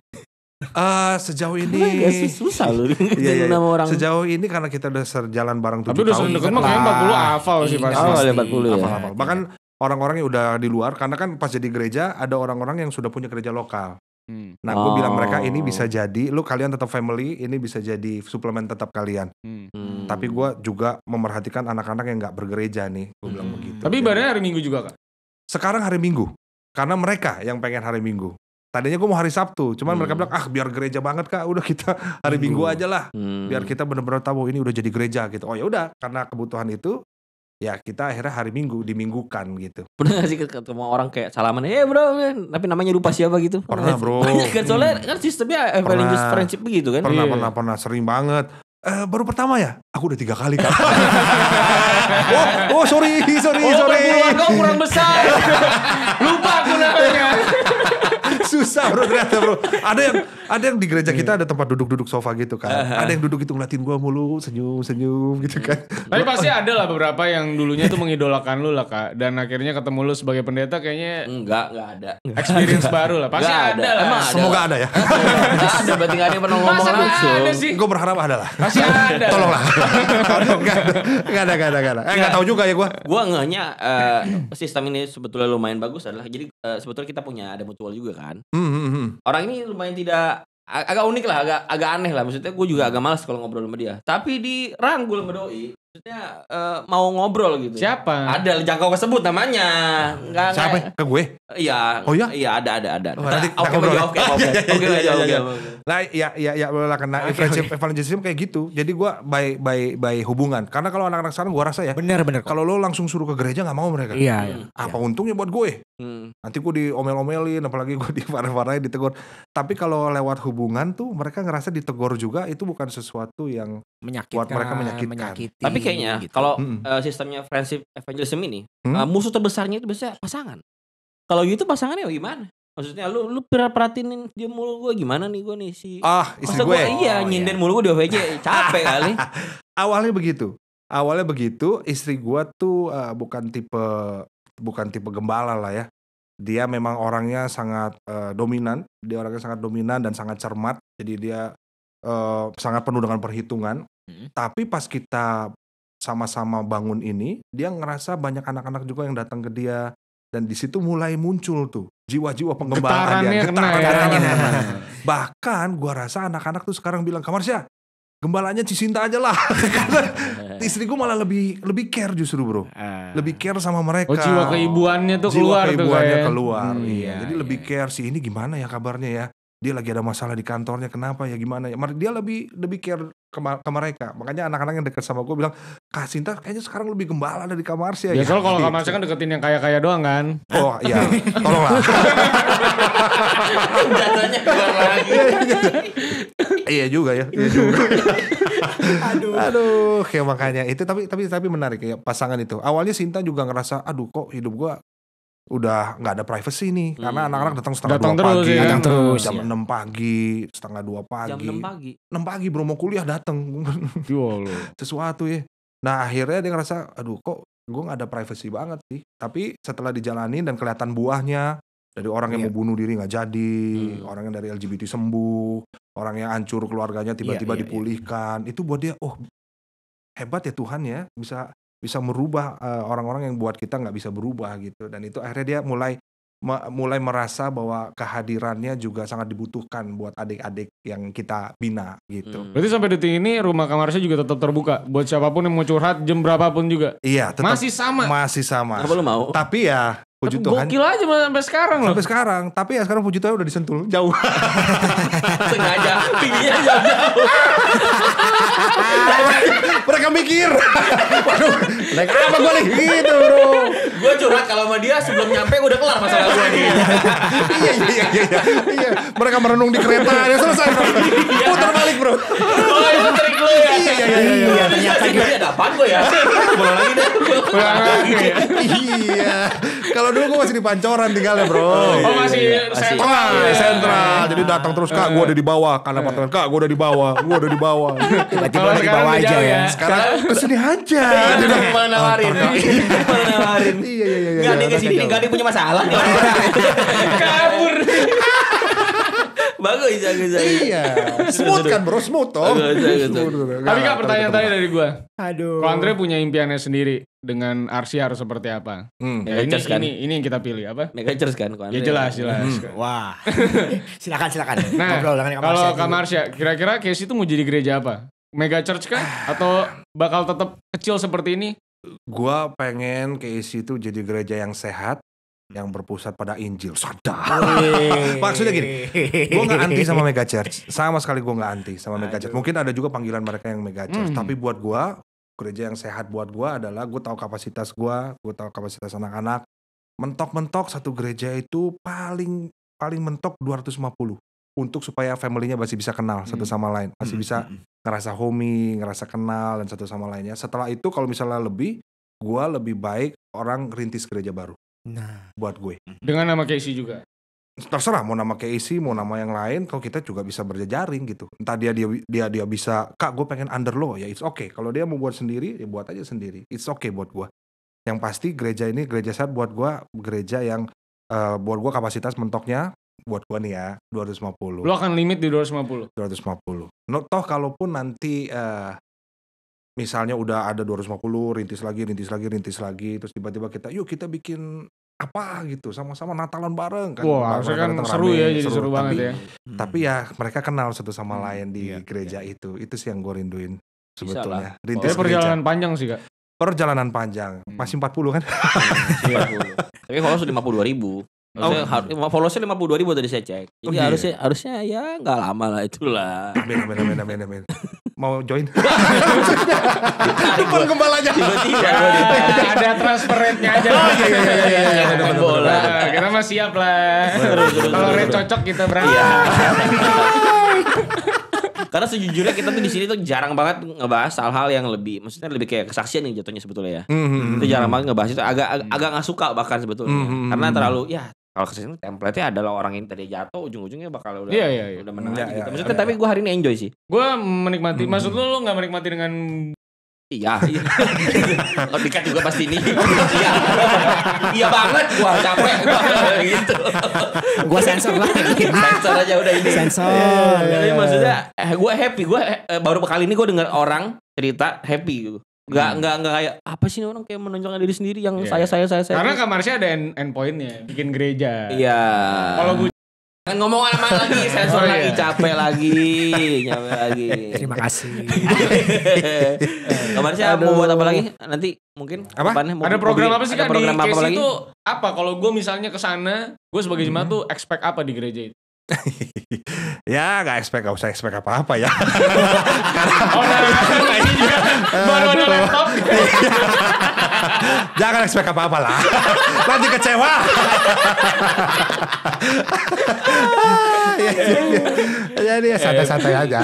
Speaker 2: Eh sejauh
Speaker 1: Iya,
Speaker 2: ini
Speaker 1: susah loh.
Speaker 2: Iya, iya.
Speaker 1: nama orang.
Speaker 2: Sejauh ini karena kita udah sejalan bareng
Speaker 4: Tapi
Speaker 2: tujuh
Speaker 4: udah
Speaker 2: tahun.
Speaker 4: sering deket
Speaker 3: Iya,
Speaker 4: mah kayaknya 40 hafal sih
Speaker 3: Iya,
Speaker 4: pasti.
Speaker 1: Oh,
Speaker 3: pasti.
Speaker 1: ada 40 ya.
Speaker 2: Bahkan orang-orang yang udah di luar karena kan pas jadi gereja ada orang-orang yang sudah punya gereja lokal.
Speaker 4: Hmm,
Speaker 2: Nah, gue bilang mereka ini
Speaker 1: Oh.
Speaker 2: bisa jadi, lu kalian tetap family, ini bisa jadi suplemen tetap kalian.
Speaker 4: hmm.
Speaker 1: Hmm.
Speaker 2: Tapi gue juga memerhatikan anak-anak yang nggak bergereja nih, gue bilang
Speaker 1: Hmm.
Speaker 2: begitu.
Speaker 4: Tapi
Speaker 2: Jadi,
Speaker 4: ibadahnya hari Minggu juga kan?
Speaker 2: sekarang hari Minggu, karena mereka yang pengen hari Minggu. Tadinya gue mau hari Sabtu, cuman
Speaker 1: Hmm.
Speaker 2: mereka bilang ah biar gereja banget kak, udah kita <laughs> hari
Speaker 3: Minggu.
Speaker 2: Minggu aja lah,
Speaker 1: Hmm.
Speaker 2: biar kita bener-bener tahu ini udah jadi gereja gitu. Oh ya udah, karena kebutuhan itu, ya kita akhirnya hari Minggu diminggukan gitu.
Speaker 1: Pernah gak sih ketemu orang kayak salaman, eh bro, tapi namanya lupa siapa gitu?
Speaker 2: Pernah, bro.
Speaker 1: Banyak <laughs> kan soalnya kan sistemnya evangelist friendship begitu kan?
Speaker 2: Pernah,
Speaker 4: Iya.
Speaker 2: pernah, pernah, sering banget. Eh, baru pertama ya? Aku udah tiga kali kak. <laughs> oh, oh sorry, sorry,
Speaker 4: Oh,
Speaker 2: sorry.
Speaker 4: kau kurang besar.
Speaker 2: Susah bro ternyata bro. Ada yang ada yang di gereja kita ada tempat duduk-duduk sofa gitu kan. Ada yang duduk itu ngeliatin gua mulu, senyum-senyum gitu kan.
Speaker 4: Tapi pasti ada lah beberapa yang dulunya tuh mengidolakan lu lah kak. Dan akhirnya ketemu lu sebagai pendeta kayaknya
Speaker 1: Enggak, enggak ada.
Speaker 4: experience baru lah. Pasti
Speaker 1: Nggak
Speaker 4: ada, lah.
Speaker 1: Emang ada.
Speaker 2: Semoga ada ya.
Speaker 1: Enggak ada, berarti gak ada yang pernah ngomong
Speaker 4: Masa
Speaker 1: langsung.
Speaker 4: ada sih?
Speaker 2: Gue berharap ada lah.
Speaker 4: Pasti ada.
Speaker 2: Tolonglah. Gak ada, gak ada, gak ada, gak ada. Eh, gak tahu juga ya gua.
Speaker 1: Gua ngehnya eh, sistem ini sebetulnya lumayan bagus adalah jadi eh, sebetulnya kita punya ada mutual juga kan.
Speaker 2: Hmm, hmm, hmm.
Speaker 1: Orang ini lumayan tidak ag- agak unik lah, agak agak aneh lah. Maksudnya gue juga agak malas kalau ngobrol sama dia. Tapi dirangkul sama doi. Maksudnya eh, mau ngobrol gitu.
Speaker 4: Siapa?
Speaker 1: Ada jangkau kesebut namanya. Enggak
Speaker 2: Siapa?
Speaker 1: enggak.
Speaker 2: Ke gue?
Speaker 1: Iya.
Speaker 2: Oh, iya?
Speaker 1: Iya ada ada ada.
Speaker 2: Oh, nanti
Speaker 1: Oke oke
Speaker 2: ya.
Speaker 1: oke oke. Oke
Speaker 2: Iya, iya,
Speaker 1: oke
Speaker 2: iya. Nah, ya, ya, ya, lah kena friendship evangelism kayak gitu. Jadi gua by, by, by hubungan. Karena kalau anak-anak sekarang gua rasa ya,
Speaker 3: Bener bener.
Speaker 2: kalau lo langsung suruh ke gereja nggak mau mereka.
Speaker 3: Iya. iya.
Speaker 2: Apa untungnya buat gue?
Speaker 1: Hmm.
Speaker 2: Nanti gue diomel-omelin, apalagi gue <laughs> dimarah-marahin, ditegur. Tapi kalau lewat hubungan tuh mereka ngerasa ditegur juga itu bukan sesuatu yang
Speaker 3: Menyakitkan.
Speaker 2: Buat mereka menyakitkan.
Speaker 3: menyakiti,
Speaker 1: Tapi kayaknya
Speaker 3: gitu.
Speaker 1: kalau
Speaker 2: Mm-mm.
Speaker 1: eh, sistemnya friendship evangelism ini
Speaker 2: Hmm?
Speaker 1: eh, musuh terbesarnya itu biasanya pasangan. Kalau gitu pasangannya gimana? Maksudnya lu lu perhatiin dia mulu gue gimana nih gue nih si
Speaker 2: ah istri
Speaker 1: Masa
Speaker 2: gue.
Speaker 1: gua iya
Speaker 3: Oh,
Speaker 1: nyinden
Speaker 3: iya.
Speaker 1: mulu gue di OVJ <laughs> capek kali. <laughs>
Speaker 2: Awalnya begitu. Awalnya begitu. Istri gue tuh eh, bukan tipe bukan tipe gembala lah ya. dia memang orangnya sangat eh, dominan, dia orangnya sangat dominan dan sangat cermat. Jadi dia eh, sangat penuh dengan perhitungan.
Speaker 3: Hmm.
Speaker 2: Tapi pas kita sama-sama bangun ini, dia ngerasa banyak anak-anak juga yang datang ke dia dan di situ mulai muncul tuh jiwa-jiwa pengembangan
Speaker 4: Getarannya
Speaker 2: dia,
Speaker 4: kena ya.
Speaker 2: getarannya kena. Bahkan gua rasa anak-anak tuh sekarang bilang, Kamarsya, gembalanya Cisinta aja lah. <laughs> <laughs> Istri gua malah lebih lebih care justru bro.
Speaker 3: Ah.
Speaker 2: Lebih care sama mereka.
Speaker 4: Oh jiwa keibuannya tuh
Speaker 2: Jiwa
Speaker 4: keluar tuh
Speaker 2: keibuannya
Speaker 4: kayak.
Speaker 2: keluar.
Speaker 4: Hmm,
Speaker 2: iya. Jadi lebih care sih ini gimana ya kabarnya ya. Dia lagi ada masalah di kantornya kenapa ya gimana ya. Dia lebih lebih care ke, ke mereka. Makanya anak-anak yang dekat sama gue bilang, Kak Sinta kayaknya sekarang lebih gembala dari Kamarsya.
Speaker 4: Ya soal kalau
Speaker 2: gitu.
Speaker 4: Kak Marsha kan deketin yang kaya-kaya doang kan.
Speaker 2: Oh iya, tolonglah. <laughs>
Speaker 1: Jatuhnya keluar lagi.
Speaker 2: iya juga ya. Iya juga.
Speaker 3: Aduh.
Speaker 2: Aduh, kayak makanya itu tapi tapi tapi menarik ya pasangan itu. Awalnya Sinta juga ngerasa, aduh kok hidup gua udah nggak ada privacy nih karena
Speaker 1: Hmm.
Speaker 2: anak-anak datang setengah
Speaker 4: Datang
Speaker 2: dua
Speaker 4: terus
Speaker 2: pagi,
Speaker 4: ya.
Speaker 3: Datang terus,
Speaker 2: jam
Speaker 3: ya.
Speaker 2: 6 pagi, setengah dua pagi,
Speaker 1: Jam 6 pagi.
Speaker 2: 6 pagi bro mau kuliah datang <laughs> sesuatu ya. Nah akhirnya dia ngerasa, aduh kok gue nggak ada privacy banget sih. Tapi setelah dijalanin dan kelihatan buahnya dari orang yang
Speaker 3: Iya.
Speaker 2: mau bunuh diri nggak jadi,
Speaker 1: Hmm.
Speaker 2: orang yang dari LGBT sembuh, orang yang hancur keluarganya tiba-tiba
Speaker 3: Iya, iya, iya.
Speaker 2: dipulihkan, itu buat dia, oh hebat ya Tuhan ya bisa bisa merubah eh, orang-orang yang buat kita nggak bisa berubah gitu. Dan itu akhirnya dia mulai me- mulai merasa bahwa kehadirannya juga sangat dibutuhkan buat adik-adik yang kita bina gitu.
Speaker 1: Hmm.
Speaker 4: Berarti sampai detik ini rumah Kak Marsha juga tetap terbuka buat siapa pun yang mau curhat jam berapapun juga.
Speaker 2: Iya, tetap
Speaker 4: Masih sama.
Speaker 2: masih sama.
Speaker 1: Apa lu mau?
Speaker 2: Tapi ya puji
Speaker 4: Tapi
Speaker 2: Tuhan
Speaker 4: Gokil aja sampai sekarang loh.
Speaker 2: sampai sekarang. Tapi ya sekarang puji Tuhan udah disentul jauh. <laughs>
Speaker 1: Sengaja tingginya jauh-jauh. <laughs> <laughs>
Speaker 2: Mereka mikir, waduh, naik apa gue nih? Gitu bro.
Speaker 1: Gue curhat kalau sama dia sebelum nyampe udah kelar masalah gue nih.
Speaker 2: iya, iya, iya, iya, iya. Mereka merenung di kereta, ya selesai bro. Putar balik bro.
Speaker 1: Oh ya.
Speaker 2: Iya, iya, iya, iya.
Speaker 3: Iya, ternyata
Speaker 1: Iya, ada apaan gue ya? Pulang lagi deh.
Speaker 4: Pulang lagi ya.
Speaker 2: iya. Kalau dulu gue masih di pancoran tinggalnya bro.
Speaker 4: Oh masih
Speaker 1: Masih.
Speaker 4: sentral. Ya.
Speaker 2: sentral. Jadi datang terus kak, gue ada di bawah. Karena apartemen kak, gue udah di bawah. Gue udah di bawah.
Speaker 3: Tiba-tiba di bawah aja ya.
Speaker 4: ya.
Speaker 2: Sekarang ke sini
Speaker 1: aja. Udah malah nawarin. Malah nawarin.
Speaker 2: Iya, iya, iya. iya.
Speaker 1: Gak ada yang ke sini gak ada punya masalah. <laughs>
Speaker 4: Kabur.
Speaker 1: Bagus, bagus, bagus.
Speaker 2: Iya. Smooth kan bro, smooth toh. Bro.
Speaker 4: Tapi kak pertanyaan tadi dari gua.
Speaker 3: Aduh.
Speaker 4: Kalau Andre punya impiannya sendiri dengan Arsy harus seperti apa?
Speaker 2: Hmm.
Speaker 4: Ya, ini,
Speaker 1: kan?
Speaker 4: ini ini yang kita pilih apa?
Speaker 1: Megachurch kan? Kok
Speaker 4: Ya jelas jelas.
Speaker 3: Wah. <laughs> silakan silakan.
Speaker 4: Nah, kalau.
Speaker 3: Marsha,
Speaker 4: kira-kira Casey itu mau jadi gereja apa? Mega church kah? Atau bakal tetap kecil seperti ini?
Speaker 2: Gua pengen KIC itu jadi gereja yang sehat, yang berpusat pada Injil. Sadar. Maksudnya gini, Gue gak anti sama mega church, <laughs> sama sekali gue gak anti sama mega church. Mungkin ada juga panggilan mereka yang mega church,
Speaker 4: Hmm.
Speaker 2: tapi buat gue gereja yang sehat buat gue adalah gue tahu kapasitas gue, gue tahu kapasitas anak-anak. Mentok-mentok satu gereja itu paling paling mentok 250 untuk supaya family-nya masih bisa kenal satu
Speaker 4: Hmm.
Speaker 2: sama lain, masih bisa ngerasa homey, ngerasa kenal dan satu sama lainnya. Setelah itu kalau misalnya lebih, gue lebih baik orang rintis gereja baru
Speaker 3: Nah,
Speaker 2: buat gue.
Speaker 4: Dengan nama Casey juga.
Speaker 2: terserah mau nama KAC mau nama yang lain kalau kita juga bisa berjejaring gitu. Entah dia dia dia dia bisa kak gue pengen under lo. Ya it's okay. Kalau dia mau buat sendiri ya buat aja sendiri. It's okay buat gue yang pasti gereja ini gereja saat buat gue gereja yang eh, buat gue kapasitas mentoknya buat gue nih ya 250
Speaker 4: Lo akan limit di 250.
Speaker 2: 250 no, toh kalaupun nanti eh, misalnya udah ada 250 rintis lagi rintis lagi rintis lagi terus tiba-tiba kita yuk kita bikin apa gitu sama-sama Natalan bareng kan
Speaker 4: Wah, harusnya kan seru
Speaker 2: rame,
Speaker 4: ya, jadi seru
Speaker 2: Tapi-
Speaker 4: banget ya.
Speaker 2: tapi ya mereka kenal satu sama
Speaker 3: Hmm,
Speaker 2: lain di
Speaker 3: iya,
Speaker 2: gereja itu itu sih yang gue rinduin
Speaker 1: Bisa
Speaker 2: sebetulnya
Speaker 4: Tapi
Speaker 2: rintis gereja
Speaker 4: perjalanan panjang sih kak.
Speaker 2: perjalanan panjang
Speaker 4: Hmm.
Speaker 2: masih 40 kan
Speaker 1: 90. Tapi followers 52 ribu. Harusnya, har- followersnya 52 ribu tadi saya cek. Jadi
Speaker 2: Oh, iya.
Speaker 1: harusnya harusnya ya nggak lama lah itulah.
Speaker 2: beda beda beda beda beda mau join <laughs> depan gembalanya
Speaker 1: Tiba-tiba
Speaker 4: ada transfer rate-nya aja.
Speaker 2: Oh, iya, iya, iya, iya, iya,
Speaker 1: main bola.
Speaker 4: Kita mah siap lah. Kalau rate cocok kita berangkat.
Speaker 1: Iya. Karena sejujurnya kita tuh di sini tuh jarang banget ngebahas hal-hal yang lebih, maksudnya lebih kayak kesaksian nih jatuhnya sebetulnya ya.
Speaker 2: Mhm.
Speaker 1: Itu jarang banget ngebahas itu, agak agak, agak nggak suka bahkan sebetulnya.
Speaker 2: Hmm.
Speaker 1: Karena terlalu ya kalau kesaksian template-nya adalah orang yang tadi jatuh ujung-ujungnya bakal udah
Speaker 4: Iya, iya, iya.
Speaker 1: udah menang
Speaker 2: Iya,
Speaker 1: aja
Speaker 2: iya,
Speaker 1: gitu. Maksudnya
Speaker 2: iya.
Speaker 1: tapi gue hari ini enjoy sih.
Speaker 4: Gue menikmati,
Speaker 2: Hmm.
Speaker 4: maksud lu lu nggak menikmati dengan
Speaker 1: Iya. iya. Kalau dikat juga pasti ini. Iya. Iya banget gua capek gua gitu.
Speaker 3: Gua sensor lagi.
Speaker 1: Sensor aja udah ini.
Speaker 3: Sensor.
Speaker 1: Jadi maksudnya eh, gue happy, gue eh, baru kali ini gue dengar orang cerita happy gitu. Nggak nggak nggak kayak apa sih ini orang kayak menonjolkan diri sendiri yang
Speaker 4: Iya.
Speaker 1: saya saya saya saya.
Speaker 4: Karena Kak Marsha ada end, end point-nya, bikin gereja.
Speaker 1: Iya.
Speaker 4: Kalau gue
Speaker 1: kan ngomong sama lagi <laughs> sensor
Speaker 4: Oh, iya.
Speaker 1: lagi capek lagi, capek lagi.
Speaker 3: Terima kasih. <laughs>
Speaker 1: Kemarin sih mau buat apa lagi? Nanti mungkin
Speaker 2: Apa?
Speaker 1: depannya mau-
Speaker 4: ada program apa sih
Speaker 1: ada
Speaker 4: Kak di
Speaker 1: program apa,
Speaker 4: case
Speaker 1: lagi?
Speaker 4: itu apa? Kalau gue misalnya ke sana, gue sebagai jemaat tuh expect apa di gereja itu?
Speaker 2: Ya gak expect, gak usah expect apa-apa ya.
Speaker 4: Oh nah, nah ini juga baru ada laptop. <laughs>
Speaker 2: Jangan expect apa-apa lah. <laughs> Nanti kecewa. <laughs> Jadi ya santai-santai aja.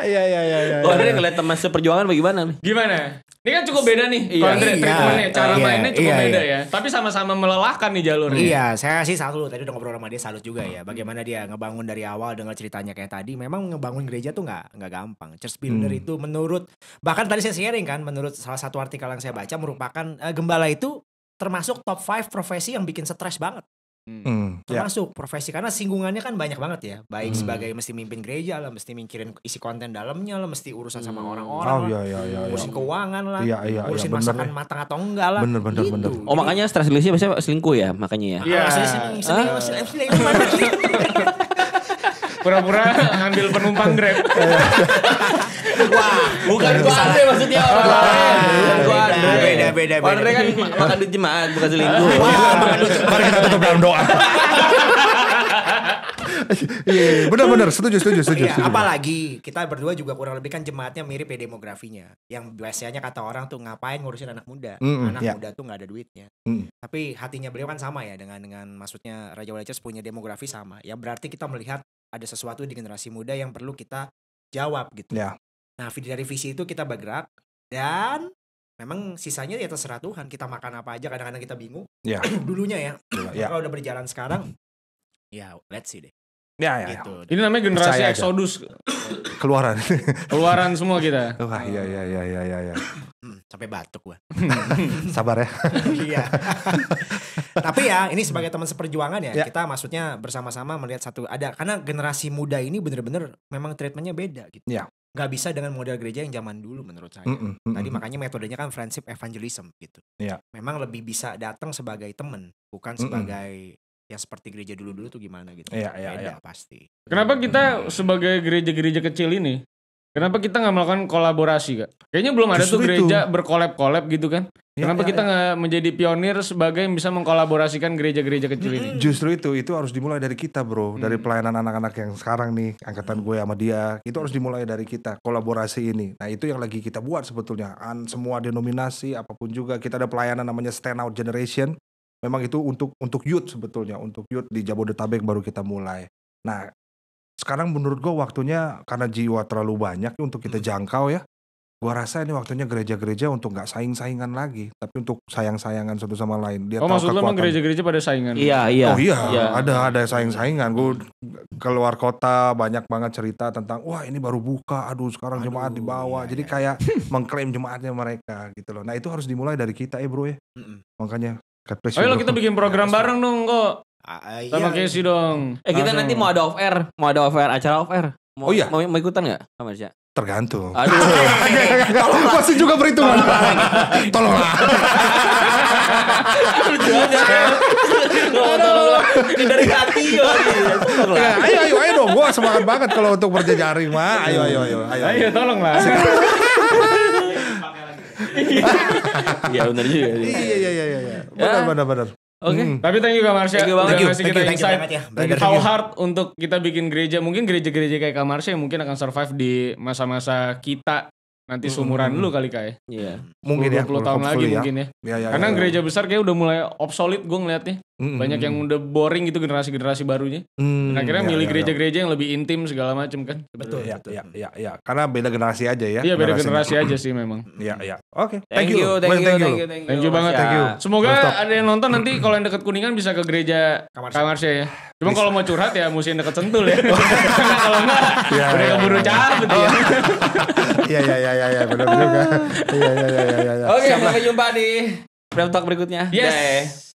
Speaker 2: Iya iya iya iya.
Speaker 1: Oh, Andre ngeliat teman seperjuangan bagaimana nih?
Speaker 4: Gimana? Ini kan cukup beda nih.
Speaker 1: Iya.
Speaker 4: Kalau Andre
Speaker 3: Iya.
Speaker 4: treatmentnya, cara
Speaker 3: Iya.
Speaker 4: mainnya cukup
Speaker 3: Iya,
Speaker 4: beda
Speaker 3: iya.
Speaker 4: ya. Tapi sama-sama melelahkan nih jalurnya.
Speaker 3: Iya, saya sih salut tadi udah ngobrol sama dia salut juga ya. Bagaimana dia ngebangun dari awal dengan ceritanya kayak tadi. Memang ngebangun gereja tuh nggak nggak gampang. Church builder
Speaker 2: Hmm.
Speaker 3: itu menurut bahkan tadi saya sharing kan, menurut salah satu artikel yang saya baca merupakan eh, gembala itu termasuk top 5 profesi yang bikin stres banget.
Speaker 2: Hmm, ya.
Speaker 3: Termasuk profesi karena singgungannya kan banyak banget ya. Baik
Speaker 2: Hmm.
Speaker 3: sebagai mesti mimpin gereja lah, mesti mikirin isi konten dalamnya lah, mesti urusan sama
Speaker 1: Hmm.
Speaker 3: orang-orang
Speaker 2: Oh
Speaker 3: lah.
Speaker 2: iya iya iya. iya.
Speaker 3: Ngurusin keuangan lah,
Speaker 2: Iya iya iya
Speaker 3: ngurusin
Speaker 2: bener
Speaker 3: masakan
Speaker 2: nih.
Speaker 3: matang atau enggak lah.
Speaker 2: Bener, bener,
Speaker 3: Gitu.
Speaker 2: bener.
Speaker 1: Oh makanya stress release biasanya selingkuh ya makanya ya.
Speaker 4: Iya.
Speaker 3: Ah, mana sih? <laughs>
Speaker 4: Pura-pura ngambil penumpang Grab.
Speaker 3: Wah,
Speaker 1: Bukan gua Andre maksudnya orang lain. Bukan gua
Speaker 3: beda,
Speaker 1: Andre.
Speaker 3: beda, beda,
Speaker 1: Andre
Speaker 3: beda.
Speaker 1: kan ma- makan duit jemaat bukan selingkuh.
Speaker 3: Wah, makan duit
Speaker 2: Mari kita tutup dalam doa. Iya, iya, benar-benar setuju, setuju, setuju,
Speaker 3: Iya,
Speaker 2: setuju.
Speaker 3: apalagi kita berdua juga kurang lebih kan jemaatnya mirip ya demografinya. Yang biasanya kata orang tuh ngapain ngurusin anak muda.
Speaker 2: Mm-mm,
Speaker 3: anak
Speaker 2: iya.
Speaker 3: muda tuh nggak ada duitnya.
Speaker 2: Mm.
Speaker 3: Tapi hatinya beliau kan sama ya dengan dengan maksudnya Raja Wali punya demografi sama. Ya berarti kita melihat ada sesuatu di generasi muda yang perlu kita jawab gitu.
Speaker 2: Ya.
Speaker 3: Nah, dari visi itu kita bergerak dan memang sisanya ya terserah Tuhan. Kita makan apa aja kadang-kadang kita bingung.
Speaker 2: Ya. <clears throat>
Speaker 3: Dulunya ya.
Speaker 2: Ya.
Speaker 3: Kalau udah berjalan sekarang ya let's see deh.
Speaker 2: Ya, ya, ya.
Speaker 3: Gitu.
Speaker 4: Ini namanya generasi
Speaker 2: Percaya. Keluaran.
Speaker 4: Keluaran semua kita.
Speaker 2: Wah, iya, iya, iya, iya, iya, iya.
Speaker 3: Hmm, sampai batuk gua. <laughs>
Speaker 2: Sabar ya.
Speaker 3: Iya. <laughs> Tapi ya ini sebagai teman seperjuangan ya,
Speaker 2: Ya.
Speaker 3: kita maksudnya bersama-sama melihat satu ada karena generasi muda ini bener-bener memang treatmentnya beda gitu.
Speaker 2: Ya.
Speaker 3: Gak bisa dengan model gereja yang zaman dulu menurut saya.
Speaker 2: Mm-mm, mm-mm.
Speaker 3: Tadi makanya metodenya kan friendship evangelism gitu.
Speaker 2: Ya.
Speaker 3: Memang lebih bisa datang sebagai teman, bukan
Speaker 2: Mm-mm.
Speaker 3: sebagai yang seperti gereja dulu-dulu tuh gimana gitu.
Speaker 2: Iya, iya,
Speaker 3: Beda
Speaker 2: iya.
Speaker 3: pasti.
Speaker 4: Kenapa kita sebagai gereja-gereja kecil ini, kenapa kita nggak melakukan kolaborasi kak? Kayaknya belum ada tuh
Speaker 2: Justru itu.
Speaker 4: gereja berkolab-kolab gitu kan?
Speaker 2: Ya,
Speaker 4: Kenapa
Speaker 2: ya,
Speaker 4: kita
Speaker 2: ya.
Speaker 4: nggak menjadi pionir sebagai yang bisa mengkolaborasikan gereja-gereja kecil ini?
Speaker 2: Justru itu, itu harus dimulai dari kita bro Dari
Speaker 4: Hmm.
Speaker 2: pelayanan anak-anak yang sekarang nih Angkatan gue sama dia Itu harus dimulai dari kita, kolaborasi ini Nah itu yang lagi kita buat sebetulnya An, Semua denominasi, apa pun juga Kita ada pelayanan namanya Stand Out Generation Memang itu untuk untuk youth sebetulnya Untuk youth di Jabodetabek baru kita mulai Nah sekarang menurut gue waktunya Karena jiwa terlalu banyak untuk kita jangkau ya Gua rasa ini waktunya gereja-gereja untuk nggak saing-saingan lagi, tapi untuk sayang-sayangan satu sama lain. Dia
Speaker 4: Oh
Speaker 2: tahu
Speaker 4: maksud lo emang
Speaker 2: kekuatan-
Speaker 4: gereja-gereja pada saingan?
Speaker 1: Iya iya.
Speaker 2: Oh iya,
Speaker 1: Iya.
Speaker 2: ada ada saing-saingan. Gue keluar kota banyak banget cerita tentang wah ini baru buka, aduh sekarang jemaat di
Speaker 3: Aduh,
Speaker 2: bawah.
Speaker 3: iya,
Speaker 2: Jadi
Speaker 3: iya.
Speaker 2: kayak <laughs> mengklaim jemaatnya mereka gitu loh. Nah itu harus dimulai dari kita ya bro ya.
Speaker 3: Mm-mm.
Speaker 2: Makanya God bless
Speaker 4: Ayo
Speaker 2: bro.
Speaker 4: kita bikin program bareng dong kok. Sama
Speaker 3: iya.
Speaker 4: Casey dong.
Speaker 1: Eh kita
Speaker 4: Langsung.
Speaker 1: nanti mau ada off air, mau ada off air, acara off air. Mau,
Speaker 2: Oh, iya?
Speaker 1: mau, mau ikutan nggak sama Marsha?
Speaker 2: Tergantung.
Speaker 1: Aduh. <laughs>
Speaker 2: Masih juga perhitungan. <laughs> Tolonglah. <laughs>
Speaker 1: Lucu aja. Oh, tolong. Ini dari hati ya. Tolong
Speaker 2: Ya,
Speaker 1: lah.
Speaker 2: ayo ayo ayo dong. Gua semangat banget kalau untuk berjejaring mah. Ayo ayo ayo ayo.
Speaker 4: Ayo tolong lah. <laughs>
Speaker 1: Iya benar juga.
Speaker 2: Iya iya iya iya. iya. Benar
Speaker 1: Ya.
Speaker 2: benar benar.
Speaker 1: Oke.
Speaker 2: Hmm.
Speaker 4: Tapi thank you Kak Marsha.
Speaker 1: Thank you banget.
Speaker 4: Udah
Speaker 3: Thank you,
Speaker 4: ngasih
Speaker 3: thank
Speaker 4: kita
Speaker 3: you, thank you
Speaker 4: insight.
Speaker 3: banget ya.
Speaker 4: Thank you. How hard untuk kita bikin gereja. Mungkin gereja-gereja kayak Kak Marsha yang mungkin akan survive di masa-masa kita nanti sumuran
Speaker 2: Hmm.
Speaker 4: dulu kali Kak ya.
Speaker 1: Iya.
Speaker 2: Mungkin ya.
Speaker 4: 20 tahun lagi
Speaker 2: hopefully
Speaker 4: mungkin ya.
Speaker 2: Ya, ya,
Speaker 4: Karena
Speaker 2: ya, ya.
Speaker 4: gereja besar kayak udah mulai obsolete gue ngeliatnya.
Speaker 2: Mm,
Speaker 4: Banyak yang udah boring gitu generasi-generasi barunya.
Speaker 2: mm,
Speaker 4: Dan akhirnya
Speaker 2: ya,
Speaker 4: milih
Speaker 2: ya, ya.
Speaker 4: gereja-gereja yang lebih intim segala macam kan.
Speaker 3: Betul,
Speaker 2: Ya,
Speaker 3: betul.
Speaker 2: ya, ya, ya. Karena beda generasi aja ya.
Speaker 4: Iya beda generasi aja sih memang. <clears throat>
Speaker 2: Ya, ya. Oke.
Speaker 1: Thank you, thank you, thank you,
Speaker 4: Thank you banget.
Speaker 2: Thank you.
Speaker 4: Semoga
Speaker 2: Stop.
Speaker 4: ada yang nonton nanti kalau yang deket Kuningan bisa ke gereja
Speaker 3: Kamar
Speaker 4: Kamarsya ya. Cuma kalau mau curhat ya mesti yang deket Sentul ya. Karena <laughs> kalau enggak
Speaker 2: Ya,
Speaker 4: udah
Speaker 2: ya,
Speaker 4: keburu
Speaker 2: ya.
Speaker 4: cabut ya.
Speaker 2: Iya, iya, iya, iya, ya, benar juga. <laughs> Iya, iya, iya, iya, iya.
Speaker 1: Oke, sampai jumpa di Prem Talk berikutnya.
Speaker 4: Yes.